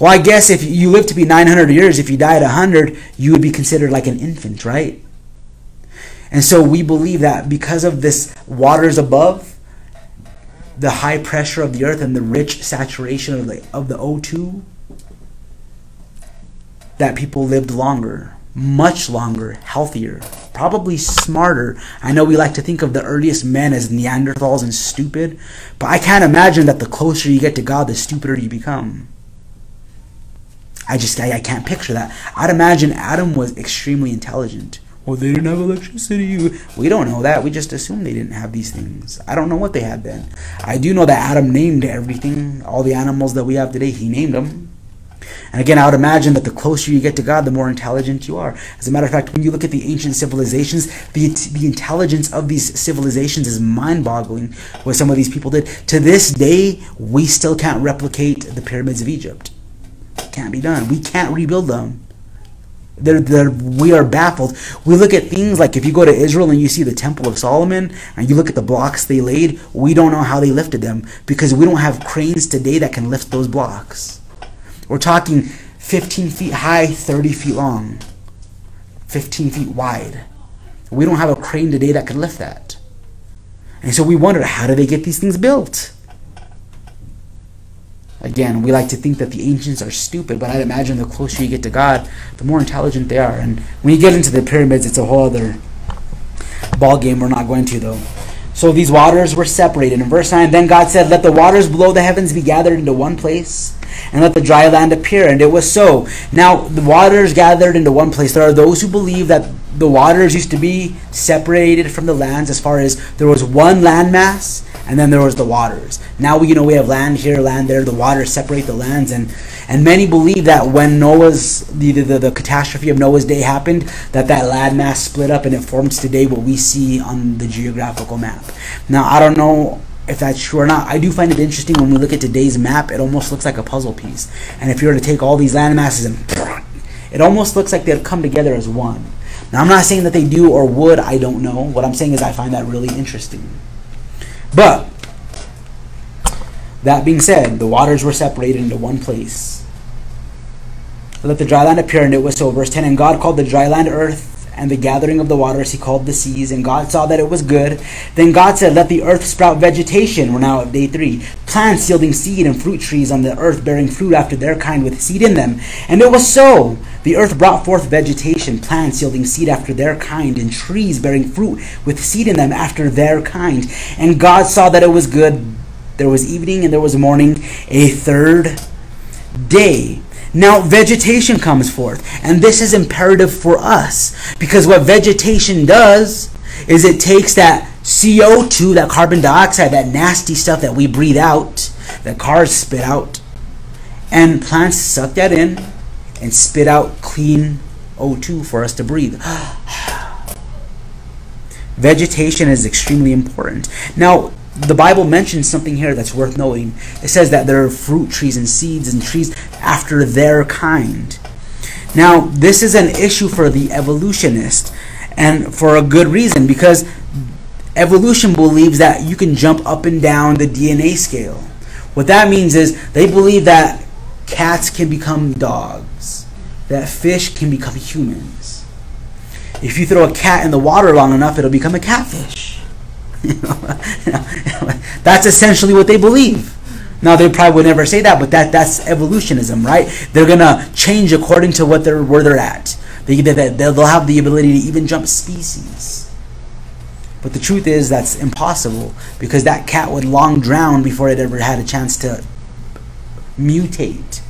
well, I guess if you live to be 900 years, if you die at 100, you would be considered like an infant, right? And so we believe that because of this waters above, the high pressure of the earth and the rich saturation of the, of the O2, that people lived longer, much longer, healthier, probably smarter. I know we like to think of the earliest men as Neanderthals and stupid, but I can't imagine that the closer you get to God, the stupider you become. I just I, I can't picture that. I'd imagine Adam was extremely intelligent. Well, they didn't have electricity. We don't know that. We just assume they didn't have these things. I don't know what they had then. I do know that Adam named everything. All the animals that we have today, he named them. And again, I would imagine that the closer you get to God, the more intelligent you are. As a matter of fact, when you look at the ancient civilizations, the, the intelligence of these civilizations is mind boggling what some of these people did. To this day, we still can't replicate the pyramids of Egypt. Can't be done. We can't rebuild them. They're, they're, we are baffled. We look at things like if you go to Israel and you see the Temple of Solomon and you look at the blocks they laid, we don't know how they lifted them because we don't have cranes today that can lift those blocks. We're talking 15 feet high, 30 feet long, 15 feet wide. We don't have a crane today that could lift that. And so we wondered, how do they get these things built? Again, we like to think that the ancients are stupid, but I'd imagine the closer you get to God, the more intelligent they are. And when you get into the pyramids, it's a whole other ball game. We're not going to though. So these waters were separated. In verse 9, then God said, Let the waters below the heavens be gathered into one place, and let the dry land appear. And it was so. Now, the waters gathered into one place. There are those who believe that the waters used to be separated from the lands as far as there was one landmass and then there was the waters. Now we you know we have land here, land there. The waters separate the lands, and and many believe that when Noah's the the, the catastrophe of Noah's day happened, that that landmass split up and it forms today what we see on the geographical map. Now I don't know if that's true or not. I do find it interesting when we look at today's map. It almost looks like a puzzle piece, and if you were to take all these land masses and it almost looks like they'd come together as one. Now, I'm not saying that they do or would, I don't know. What I'm saying is I find that really interesting. But, that being said, the waters were separated into one place. Let the dry land appear, and it was so. Verse 10 And God called the dry land earth, and the gathering of the waters he called the seas, and God saw that it was good. Then God said, Let the earth sprout vegetation. We're now at day three. Plants yielding seed and fruit trees on the earth bearing fruit after their kind with seed in them. And it was so. The earth brought forth vegetation, plants yielding seed after their kind, and trees bearing fruit with seed in them after their kind. And God saw that it was good. There was evening and there was morning, a third day. Now, vegetation comes forth, and this is imperative for us because what vegetation does is it takes that CO2, that carbon dioxide, that nasty stuff that we breathe out, that cars spit out, and plants suck that in and spit out clean O2 for us to breathe. Vegetation is extremely important. Now, the Bible mentions something here that's worth noting. It says that there are fruit trees and seeds and trees after their kind. Now, this is an issue for the evolutionist, and for a good reason, because evolution believes that you can jump up and down the DNA scale. What that means is they believe that cats can become dogs, that fish can become humans. If you throw a cat in the water long enough, it'll become a catfish. that's essentially what they believe. Now they probably would never say that, but that that's evolutionism, right? They're gonna change according to what they're where they're at. They, they, they'll have the ability to even jump species. But the truth is that's impossible because that cat would long drown before it ever had a chance to mutate.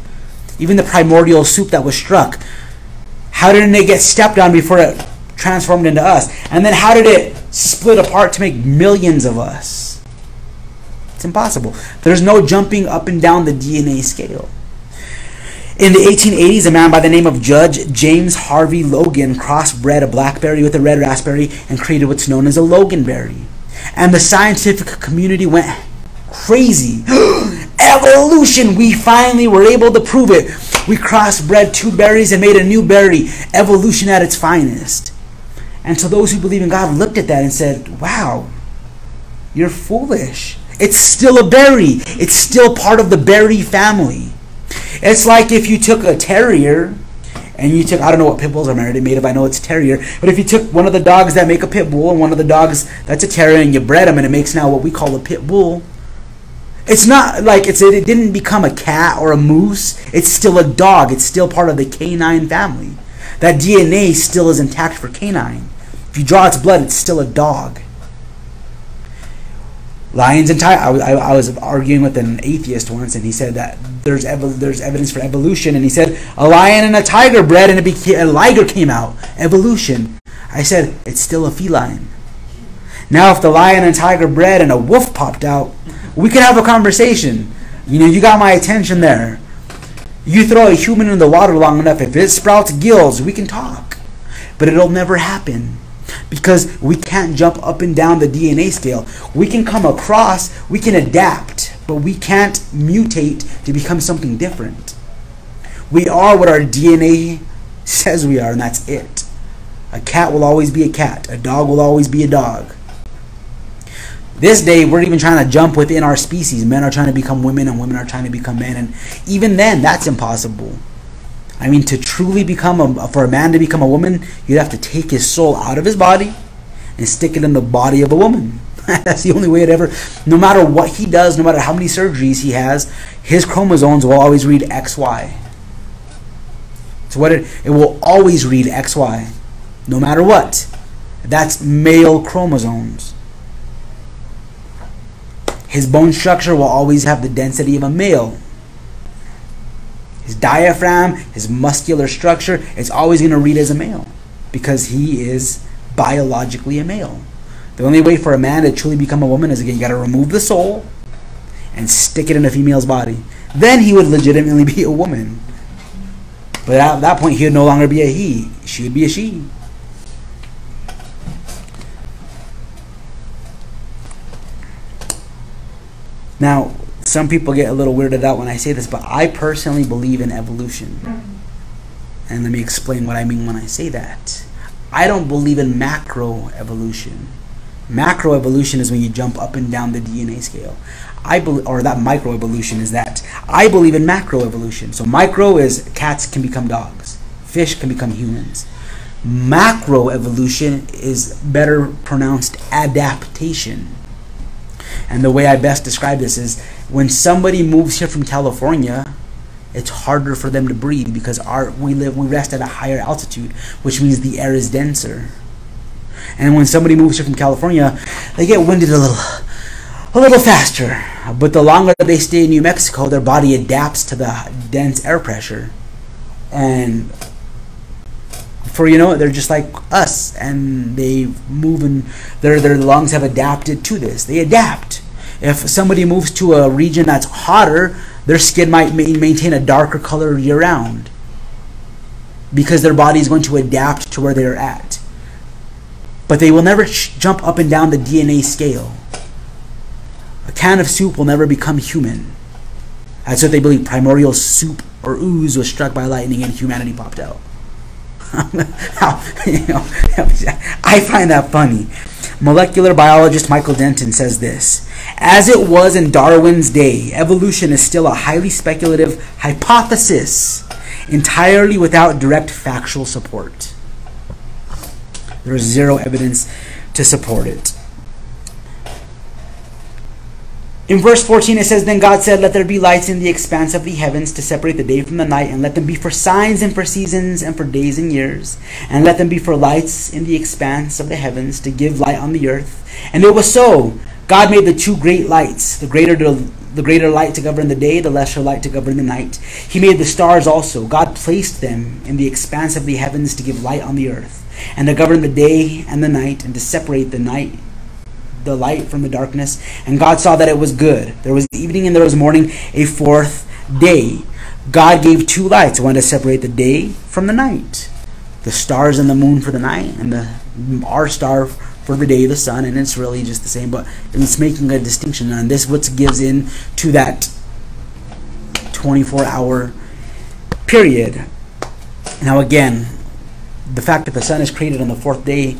Even the primordial soup that was struck, how didn't it get stepped on before it transformed into us? And then how did it split apart to make millions of us? It's impossible. There's no jumping up and down the DNA scale. In the 1880s, a man by the name of Judge James Harvey Logan crossbred a blackberry with a red raspberry and created what's known as a Loganberry. And the scientific community went crazy. Evolution! We finally were able to prove it. We crossbred two berries and made a new berry. Evolution at its finest. And so those who believe in God looked at that and said, Wow, you're foolish. It's still a berry, it's still part of the berry family. It's like if you took a terrier and you took, I don't know what pit bulls are made of, I know it's terrier, but if you took one of the dogs that make a pit bull and one of the dogs that's a terrier and you bred them and it makes now what we call a pit bull, it's not like it's it didn't become a cat or a moose. It's still a dog. It's still part of the canine family. That DNA still is intact for canine. If you draw its blood, it's still a dog. Lions and tigers. I, I, I, was arguing with an atheist once, and he said that there's ev- there's evidence for evolution, and he said a lion and a tiger bred, and became, a liger came out. Evolution. I said it's still a feline. Now, if the lion and tiger bred and a wolf popped out, we could have a conversation. You know, you got my attention there. You throw a human in the water long enough, if it sprouts gills, we can talk. But it'll never happen because we can't jump up and down the DNA scale. We can come across, we can adapt, but we can't mutate to become something different. We are what our DNA says we are, and that's it. A cat will always be a cat, a dog will always be a dog. This day, we're even trying to jump within our species. Men are trying to become women, and women are trying to become men. And even then, that's impossible. I mean, to truly become a, for a man to become a woman, you'd have to take his soul out of his body and stick it in the body of a woman. That's the only way it ever. No matter what he does, no matter how many surgeries he has, his chromosomes will always read XY. So what it, it will always read XY, no matter what. That's male chromosomes. His bone structure will always have the density of a male. His diaphragm, his muscular structure, it's always going to read as a male because he is biologically a male. The only way for a man to truly become a woman is again, you got to remove the soul and stick it in a female's body. Then he would legitimately be a woman. But at that point, he would no longer be a he. She would be a she. Now, some people get a little weirded out when I say this, but I personally believe in evolution. And let me explain what I mean when I say that. I don't believe in macro evolution. Macro evolution is when you jump up and down the DNA scale. I believe, or that micro evolution is that. I believe in macro evolution. So micro is cats can become dogs, fish can become humans. Macro evolution is better pronounced adaptation. And the way I best describe this is when somebody moves here from California, it's harder for them to breathe because our we live we rest at a higher altitude, which means the air is denser. And when somebody moves here from California, they get winded a little a little faster. But the longer they stay in New Mexico, their body adapts to the dense air pressure. And for you know, they're just like us and they move and their their lungs have adapted to this. They adapt. If somebody moves to a region that's hotter, their skin might maintain a darker color year round because their body is going to adapt to where they're at. But they will never jump up and down the DNA scale. A can of soup will never become human. That's what they believe. Primordial soup or ooze was struck by lightning and humanity popped out. You know, I find that funny. Molecular biologist Michael Denton says this As it was in Darwin's day, evolution is still a highly speculative hypothesis, entirely without direct factual support. There is zero evidence to support it. In verse 14, it says, Then God said, Let there be lights in the expanse of the heavens to separate the day from the night, and let them be for signs and for seasons and for days and years, and let them be for lights in the expanse of the heavens to give light on the earth. And it was so. God made the two great lights, the greater the greater light to govern the day, the lesser light to govern the night. He made the stars also. God placed them in the expanse of the heavens to give light on the earth, and to govern the day and the night, and to separate the night the light from the darkness. And God saw that it was good. There was evening and there was morning, a fourth day. God gave two lights, one to separate the day from the night. The stars and the moon for the night, and the our star for the day, the sun, and it's really just the same, but it's making a distinction. And this what gives in to that 24 hour period. Now again, the fact that the sun is created on the fourth day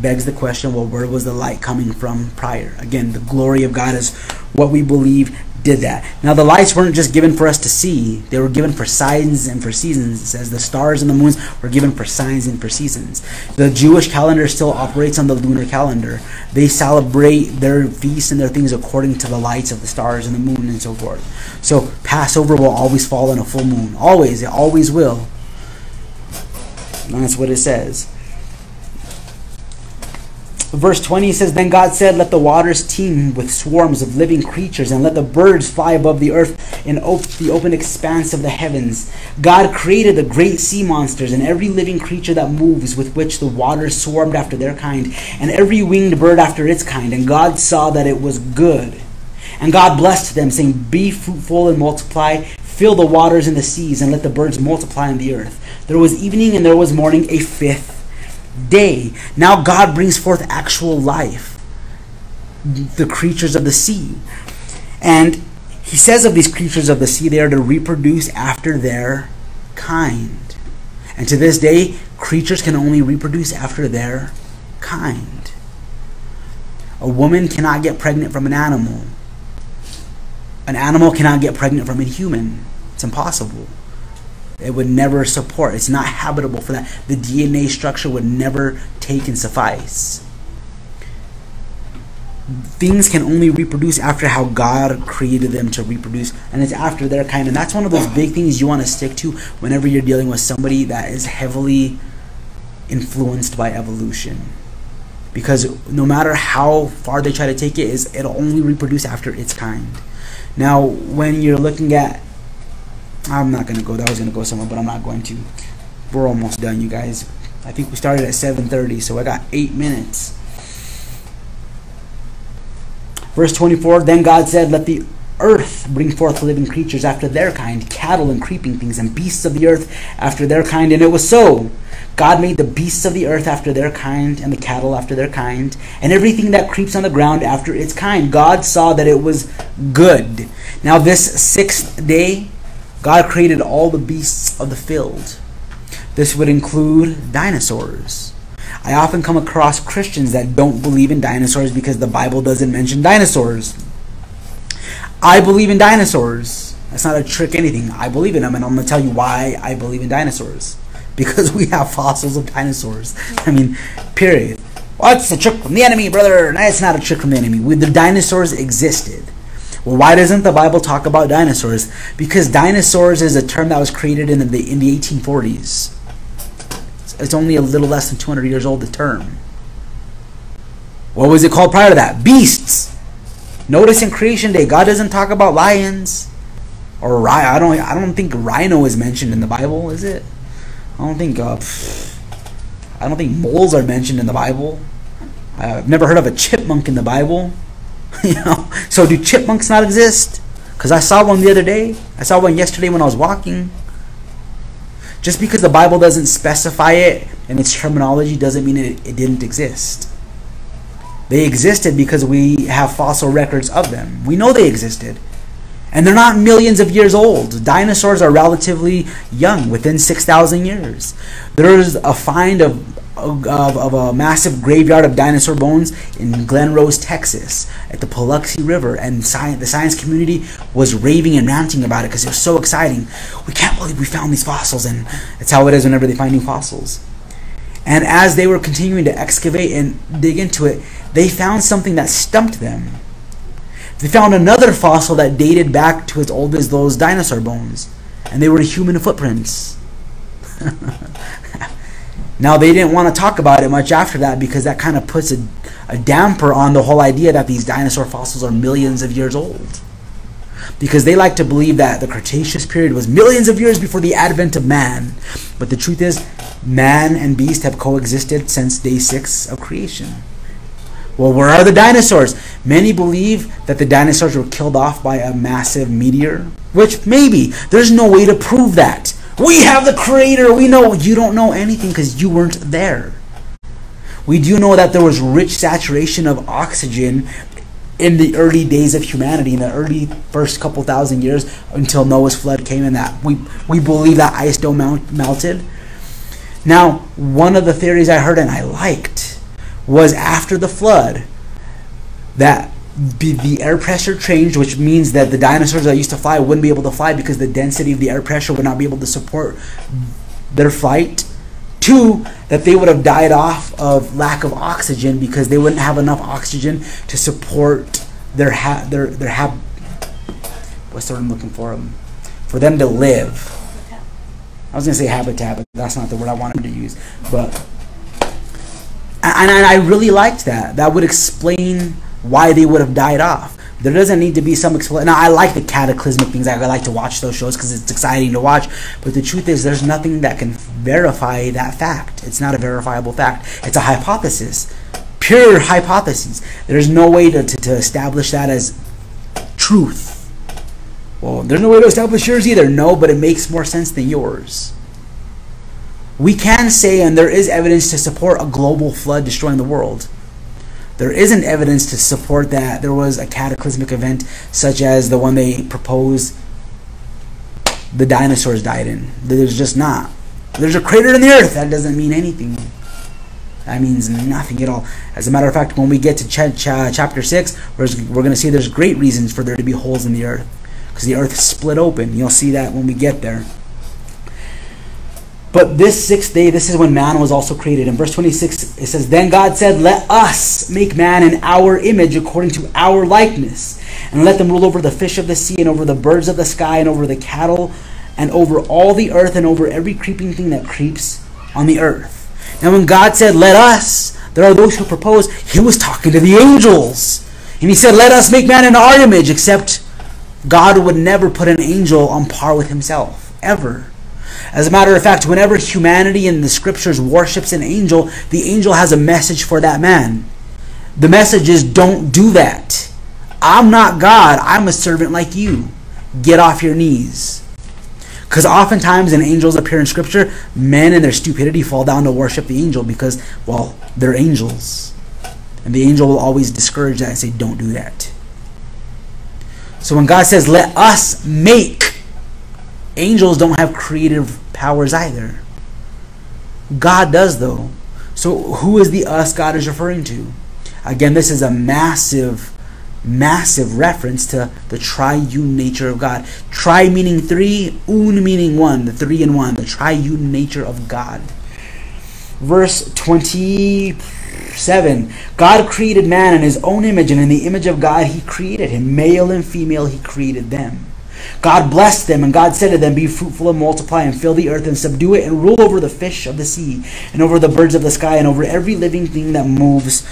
begs the question well, where was the light coming from prior? Again, the glory of God is what we believe did that. Now, the lights weren't just given for us to see, they were given for signs and for seasons. It says the stars and the moons were given for signs and for seasons. The Jewish calendar still operates on the lunar calendar. They celebrate their feasts and their things according to the lights of the stars and the moon and so forth. So, Passover will always fall on a full moon. Always, it always will. And that's what it says. Verse 20 says, Then God said, Let the waters teem with swarms of living creatures, and let the birds fly above the earth in op- the open expanse of the heavens. God created the great sea monsters and every living creature that moves, with which the waters swarmed after their kind, and every winged bird after its kind. And God saw that it was good. And God blessed them, saying, Be fruitful and multiply, fill the waters and the seas, and let the birds multiply on the earth. There was evening and there was morning, a fifth day. Now God brings forth actual life, the creatures of the sea. And he says of these creatures of the sea, they are to reproduce after their kind. And to this day, creatures can only reproduce after their kind. A woman cannot get pregnant from an animal. An animal cannot get pregnant from a human. It's impossible. It would never support. It's not habitable for that. The DNA structure would never take and suffice. Things can only reproduce after how God created them to reproduce, and it's after their kind. And that's one of those big things you want to stick to whenever you're dealing with somebody that is heavily influenced by evolution. Because no matter how far they try to take it, is it'll only reproduce after its kind. Now, when you're looking at I'm not gonna go. That was gonna go somewhere, but I'm not going to. We're almost done, you guys. I think we started at 7:30, so I got eight minutes. Verse 24. Then God said, "Let the earth bring forth living creatures after their kind, cattle and creeping things, and beasts of the earth after their kind." And it was so. God made the beasts of the earth after their kind, and the cattle after their kind, and everything that creeps on the ground after its kind. God saw that it was good. Now, this sixth day, God created all the beasts of the field. This would include dinosaurs. I often come across Christians that don't believe in dinosaurs because the Bible doesn't mention dinosaurs. I believe in dinosaurs. That's not a trick, anything. I believe in them, and I'm going to tell you why I believe in dinosaurs. Because we have fossils of dinosaurs. I mean, period. What's a trick from the enemy, brother? No, it's not a trick from the enemy. The dinosaurs existed. Well, why doesn't the Bible talk about dinosaurs? Because dinosaurs is a term that was created in the in the 1840s. It's only a little less than 200 years old. The term. What was it called prior to that? Beasts. Notice in Creation Day, God doesn't talk about lions or rhino. I don't. I don't think rhino is mentioned in the Bible, is it? I don't think. Uh, I don't think moles are mentioned in the Bible. I've never heard of a chipmunk in the Bible. you know, so do chipmunks not exist? Because I saw one the other day. I saw one yesterday when I was walking. Just because the Bible doesn't specify it and its terminology doesn't mean it, it didn't exist. They existed because we have fossil records of them. We know they existed. And they're not millions of years old. Dinosaurs are relatively young, within 6,000 years. There's a find of of, of, a massive graveyard of dinosaur bones in Glen Rose, Texas, at the Paluxy River, and the science community was raving and ranting about it because it was so exciting. We can't believe we found these fossils, and that's how it is whenever they find new fossils. And as they were continuing to excavate and dig into it, they found something that stumped them. They found another fossil that dated back to as old as those dinosaur bones, and they were human footprints. Now, they didn't want to talk about it much after that because that kind of puts a, a damper on the whole idea that these dinosaur fossils are millions of years old. Because they like to believe that the Cretaceous period was millions of years before the advent of man. But the truth is, man and beast have coexisted since day six of creation. Well, where are the dinosaurs? Many believe that the dinosaurs were killed off by a massive meteor, which maybe. There's no way to prove that. We have the creator. We know you don't know anything because you weren't there. We do know that there was rich saturation of oxygen in the early days of humanity, in the early first couple thousand years until Noah's flood came, and that we we believe that ice dome mount, melted. Now, one of the theories I heard and I liked was after the flood that the air pressure changed, which means that the dinosaurs that used to fly wouldn't be able to fly because the density of the air pressure would not be able to support their flight. Two, that they would have died off of lack of oxygen because they wouldn't have enough oxygen to support their ha- their their hab. What's the word I'm looking for? them um, For them to live. I was gonna say habitat, but that's not the word I wanted to use. But and, and I really liked that. That would explain why they would have died off. There doesn't need to be some explanation. Now, I like the cataclysmic things. I like to watch those shows because it's exciting to watch. But the truth is, there's nothing that can verify that fact. It's not a verifiable fact. It's a hypothesis, pure hypothesis. There's no way to, to, to establish that as truth. Well, there's no way to establish yours either. No, but it makes more sense than yours. We can say, and there is evidence to support a global flood destroying the world there isn't evidence to support that there was a cataclysmic event such as the one they proposed the dinosaurs died in. There's just not. There's a crater in the earth. That doesn't mean anything. That means nothing at all. As a matter of fact, when we get to ch- ch- chapter 6, we're, we're going to see there's great reasons for there to be holes in the earth. Because the earth split open. You'll see that when we get there. But this sixth day, this is when man was also created. In verse 26, it says, Then God said, Let us make man in our image according to our likeness, and let them rule over the fish of the sea, and over the birds of the sky, and over the cattle, and over all the earth, and over every creeping thing that creeps on the earth. Now, when God said, Let us, there are those who propose, He was talking to the angels. And He said, Let us make man in our image, except God would never put an angel on par with Himself, ever. As a matter of fact, whenever humanity in the scriptures worships an angel, the angel has a message for that man. The message is don't do that. I'm not God, I'm a servant like you. Get off your knees. Because oftentimes in angels appear in scripture, men in their stupidity fall down to worship the angel because, well, they're angels. And the angel will always discourage that and say, don't do that. So when God says, let us make, angels don't have creative powers either. God does, though. So who is the us God is referring to? Again, this is a massive, massive reference to the triune nature of God. Tri meaning three, un meaning one, the three in one, the triune nature of God. Verse 27 God created man in his own image, and in the image of God he created him. Male and female he created them. God blessed them, and God said to them, Be fruitful and multiply, and fill the earth, and subdue it, and rule over the fish of the sea, and over the birds of the sky, and over every living thing that moves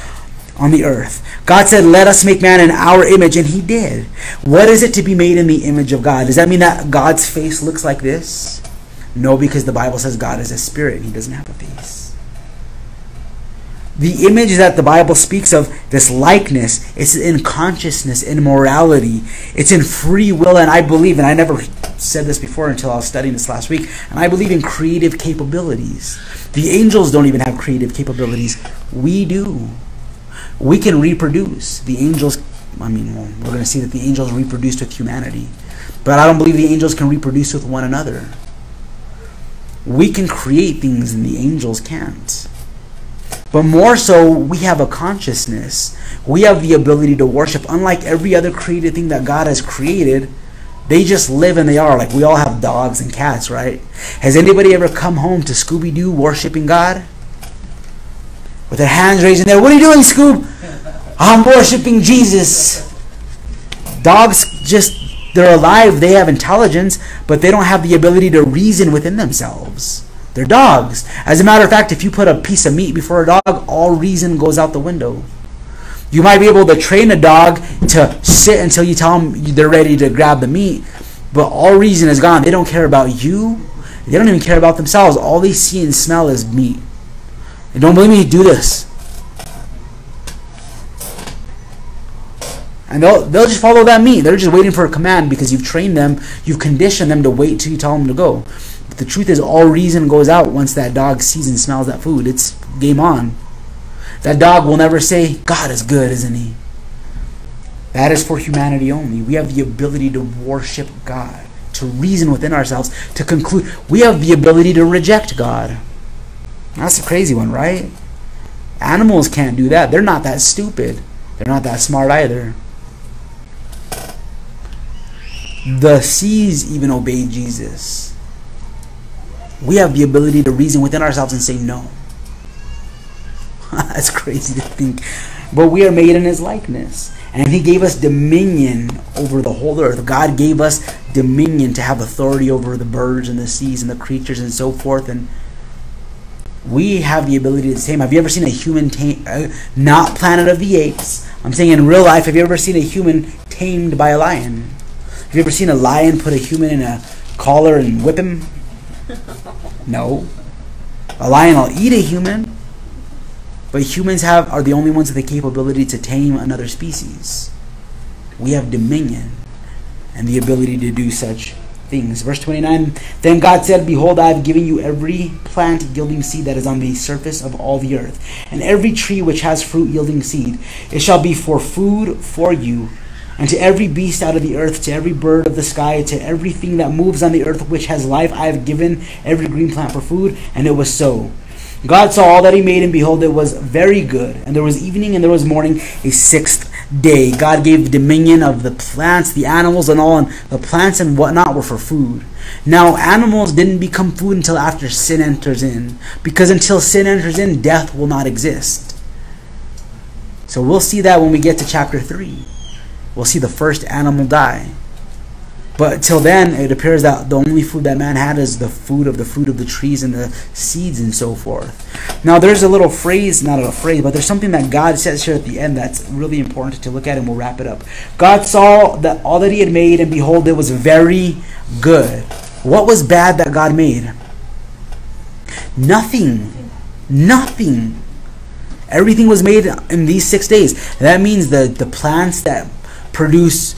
on the earth. God said, Let us make man in our image, and he did. What is it to be made in the image of God? Does that mean that God's face looks like this? No, because the Bible says God is a spirit, and he doesn't have a face. The image that the Bible speaks of, this likeness, it's in consciousness, in morality, it's in free will, and I believe, and I never said this before until I was studying this last week, and I believe in creative capabilities. The angels don't even have creative capabilities. We do. We can reproduce. The angels, I mean, we're going to see that the angels reproduced with humanity. But I don't believe the angels can reproduce with one another. We can create things and the angels can't. But more so, we have a consciousness. We have the ability to worship. Unlike every other created thing that God has created, they just live and they are. Like we all have dogs and cats, right? Has anybody ever come home to Scooby Doo worshiping God? With their hands raised in there. What are you doing, Scoob? I'm worshiping Jesus. Dogs just, they're alive. They have intelligence, but they don't have the ability to reason within themselves. They're dogs. As a matter of fact, if you put a piece of meat before a dog, all reason goes out the window. You might be able to train a dog to sit until you tell them they're ready to grab the meat, but all reason is gone. They don't care about you. They don't even care about themselves. All they see and smell is meat. And don't believe me, do this. And they'll, they'll just follow that meat. They're just waiting for a command because you've trained them, you've conditioned them to wait till you tell them to go. But the truth is, all reason goes out once that dog sees and smells that food. It's game on. That dog will never say, God is good, isn't he? That is for humanity only. We have the ability to worship God, to reason within ourselves, to conclude. We have the ability to reject God. That's a crazy one, right? Animals can't do that. They're not that stupid. They're not that smart either. The seas even obey Jesus. We have the ability to reason within ourselves and say no. That's crazy to think. But we are made in his likeness. And he gave us dominion over the whole earth. God gave us dominion to have authority over the birds and the seas and the creatures and so forth. And we have the ability to tame. Have you ever seen a human tame, uh, not Planet of the Apes? I'm saying in real life, have you ever seen a human tamed by a lion? Have you ever seen a lion put a human in a collar and whip him? No. A lion will eat a human, but humans have are the only ones with the capability to tame another species. We have dominion and the ability to do such things. Verse 29 Then God said, Behold, I have given you every plant yielding seed that is on the surface of all the earth, and every tree which has fruit yielding seed. It shall be for food for you and to every beast out of the earth, to every bird of the sky, to everything that moves on the earth which has life, I have given every green plant for food. And it was so. God saw all that he made, and behold, it was very good. And there was evening and there was morning, a sixth day. God gave dominion of the plants, the animals, and all, and the plants and whatnot were for food. Now, animals didn't become food until after sin enters in. Because until sin enters in, death will not exist. So we'll see that when we get to chapter 3. We'll see the first animal die. But till then, it appears that the only food that man had is the food of the fruit of the trees and the seeds and so forth. Now, there's a little phrase, not a phrase, but there's something that God says here at the end that's really important to look at, and we'll wrap it up. God saw that all that He had made, and behold, it was very good. What was bad that God made? Nothing. Nothing. Everything was made in these six days. That means the, the plants that produce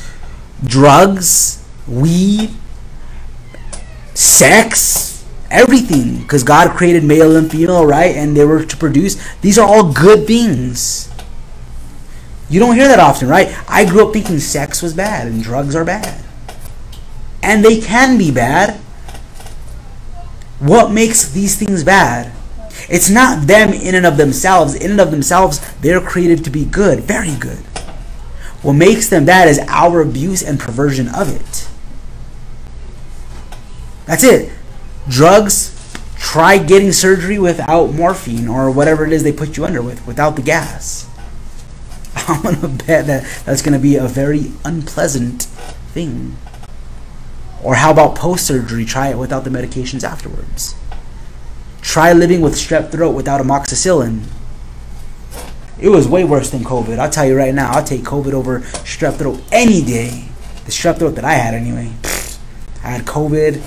drugs, weed, sex, everything. Because God created male and female, right? And they were to produce. These are all good things. You don't hear that often, right? I grew up thinking sex was bad and drugs are bad. And they can be bad. What makes these things bad? It's not them in and of themselves. In and of themselves, they're created to be good, very good. What makes them bad is our abuse and perversion of it. That's it. Drugs, try getting surgery without morphine or whatever it is they put you under with, without the gas. I'm going to bet that that's going to be a very unpleasant thing. Or how about post surgery? Try it without the medications afterwards. Try living with strep throat without amoxicillin. It was way worse than COVID. I'll tell you right now, I'll take COVID over strep throat any day. The strep throat that I had, anyway. I had COVID,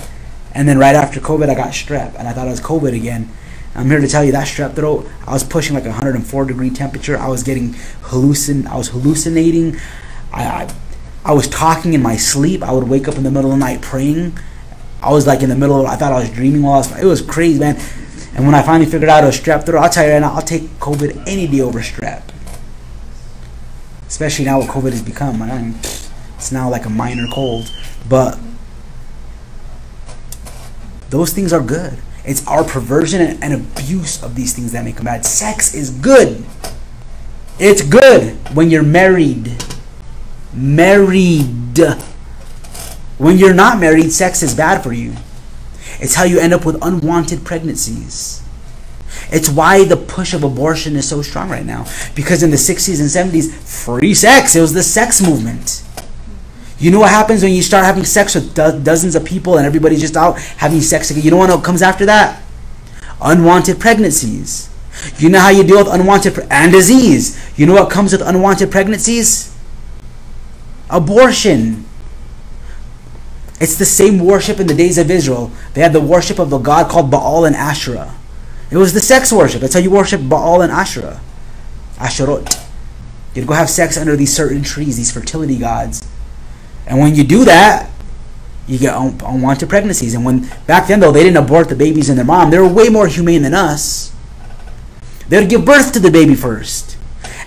and then right after COVID, I got strep, and I thought it was COVID again. I'm here to tell you that strep throat. I was pushing like 104 degree temperature. I was getting hallucin. I was hallucinating. I, I, I was talking in my sleep. I would wake up in the middle of the night praying. I was like in the middle of. I thought I was dreaming while I was. It was crazy, man. And when I finally figured out it was strep throat, I'll tell you right now, I'll take COVID any day over strep. Especially now what COVID has become. I mean, it's now like a minor cold. But those things are good. It's our perversion and, and abuse of these things that make them bad. Sex is good. It's good when you're married. Married. When you're not married, sex is bad for you. It's how you end up with unwanted pregnancies. It's why the push of abortion is so strong right now. Because in the 60s and 70s, free sex, it was the sex movement. You know what happens when you start having sex with do- dozens of people and everybody's just out having sex again? You know what comes after that? Unwanted pregnancies. You know how you deal with unwanted and disease. You know what comes with unwanted pregnancies? Abortion. It's the same worship in the days of Israel. They had the worship of a god called Baal and Asherah. It was the sex worship. That's how you worship Baal and Asherah. Asherot. You'd go have sex under these certain trees, these fertility gods. And when you do that, you get un- unwanted pregnancies. And when back then though they didn't abort the babies in their mom, they were way more humane than us. They'd give birth to the baby first.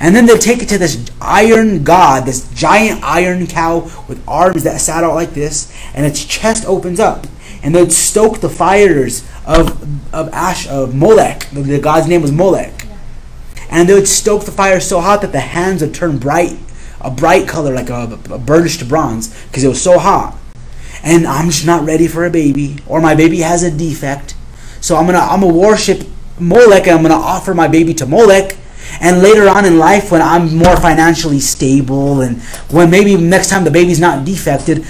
And then they'd take it to this iron god, this giant iron cow with arms that sat out like this, and its chest opens up. And they'd stoke the fires of of Ash of Molech. The, the god's name was Molech. And they would stoke the fire so hot that the hands would turn bright, a bright color like a, a burnished bronze, because it was so hot. And I'm just not ready for a baby, or my baby has a defect. So I'm gonna I'm gonna worship Molech, and I'm gonna offer my baby to Molech. And later on in life, when I'm more financially stable, and when maybe next time the baby's not defected,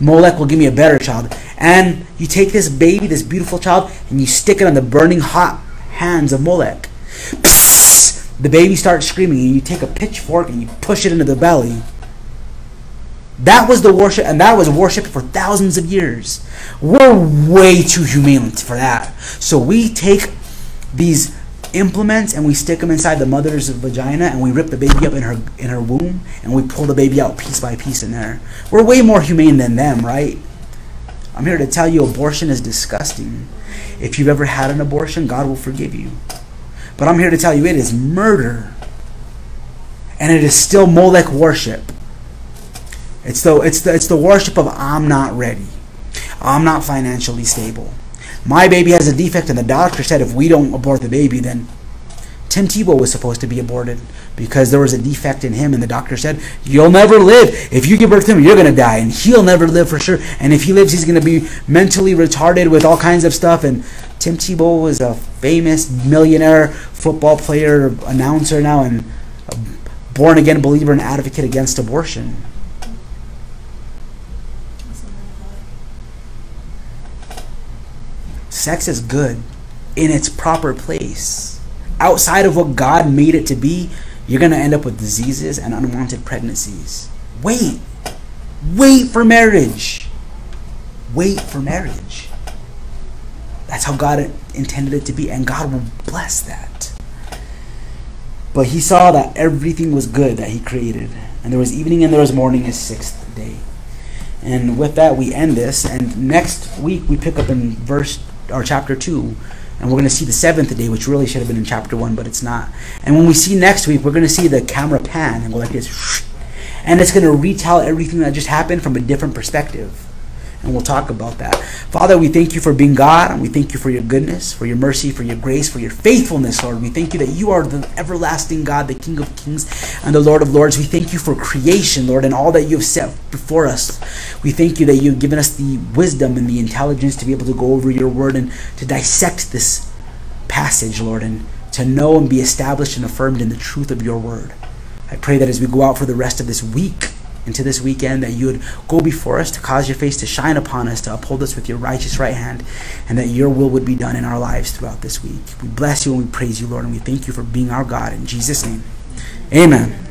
Molech will give me a better child. And you take this baby, this beautiful child, and you stick it on the burning hot hands of Molech. The baby starts screaming, and you take a pitchfork and you push it into the belly. That was the worship, and that was worship for thousands of years. We're way too humane for that. So we take these implements and we stick them inside the mother's vagina and we rip the baby up in her in her womb and we pull the baby out piece by piece in there. We're way more humane than them, right? I'm here to tell you abortion is disgusting. If you've ever had an abortion, God will forgive you. But I'm here to tell you it is murder. And it is still Molech worship. It's the it's the it's the worship of I'm not ready. I'm not financially stable. My baby has a defect and the doctor said if we don't abort the baby then Tim Tebow was supposed to be aborted because there was a defect in him, and the doctor said, You'll never live. If you give birth to him, you're going to die, and he'll never live for sure. And if he lives, he's going to be mentally retarded with all kinds of stuff. And Tim Tebow was a famous millionaire football player, announcer now, and a born again believer and advocate against abortion. Sex is good in its proper place. Outside of what God made it to be, you're going to end up with diseases and unwanted pregnancies. Wait. Wait for marriage. Wait for marriage. That's how God intended it to be, and God will bless that. But he saw that everything was good that he created, and there was evening and there was morning, his sixth day. And with that, we end this. And next week, we pick up in verse or chapter 2 and we're going to see the seventh day which really should have been in chapter 1 but it's not. And when we see next week we're going to see the camera pan and go like this and it's going to retell everything that just happened from a different perspective and we'll talk about that. Father, we thank you for being God, and we thank you for your goodness, for your mercy, for your grace, for your faithfulness, Lord. We thank you that you are the everlasting God, the King of kings, and the Lord of lords. We thank you for creation, Lord, and all that you have set before us. We thank you that you've given us the wisdom and the intelligence to be able to go over your word and to dissect this passage, Lord, and to know and be established and affirmed in the truth of your word. I pray that as we go out for the rest of this week, into this weekend, that you would go before us to cause your face to shine upon us, to uphold us with your righteous right hand, and that your will would be done in our lives throughout this week. We bless you and we praise you, Lord, and we thank you for being our God. In Jesus' name, amen.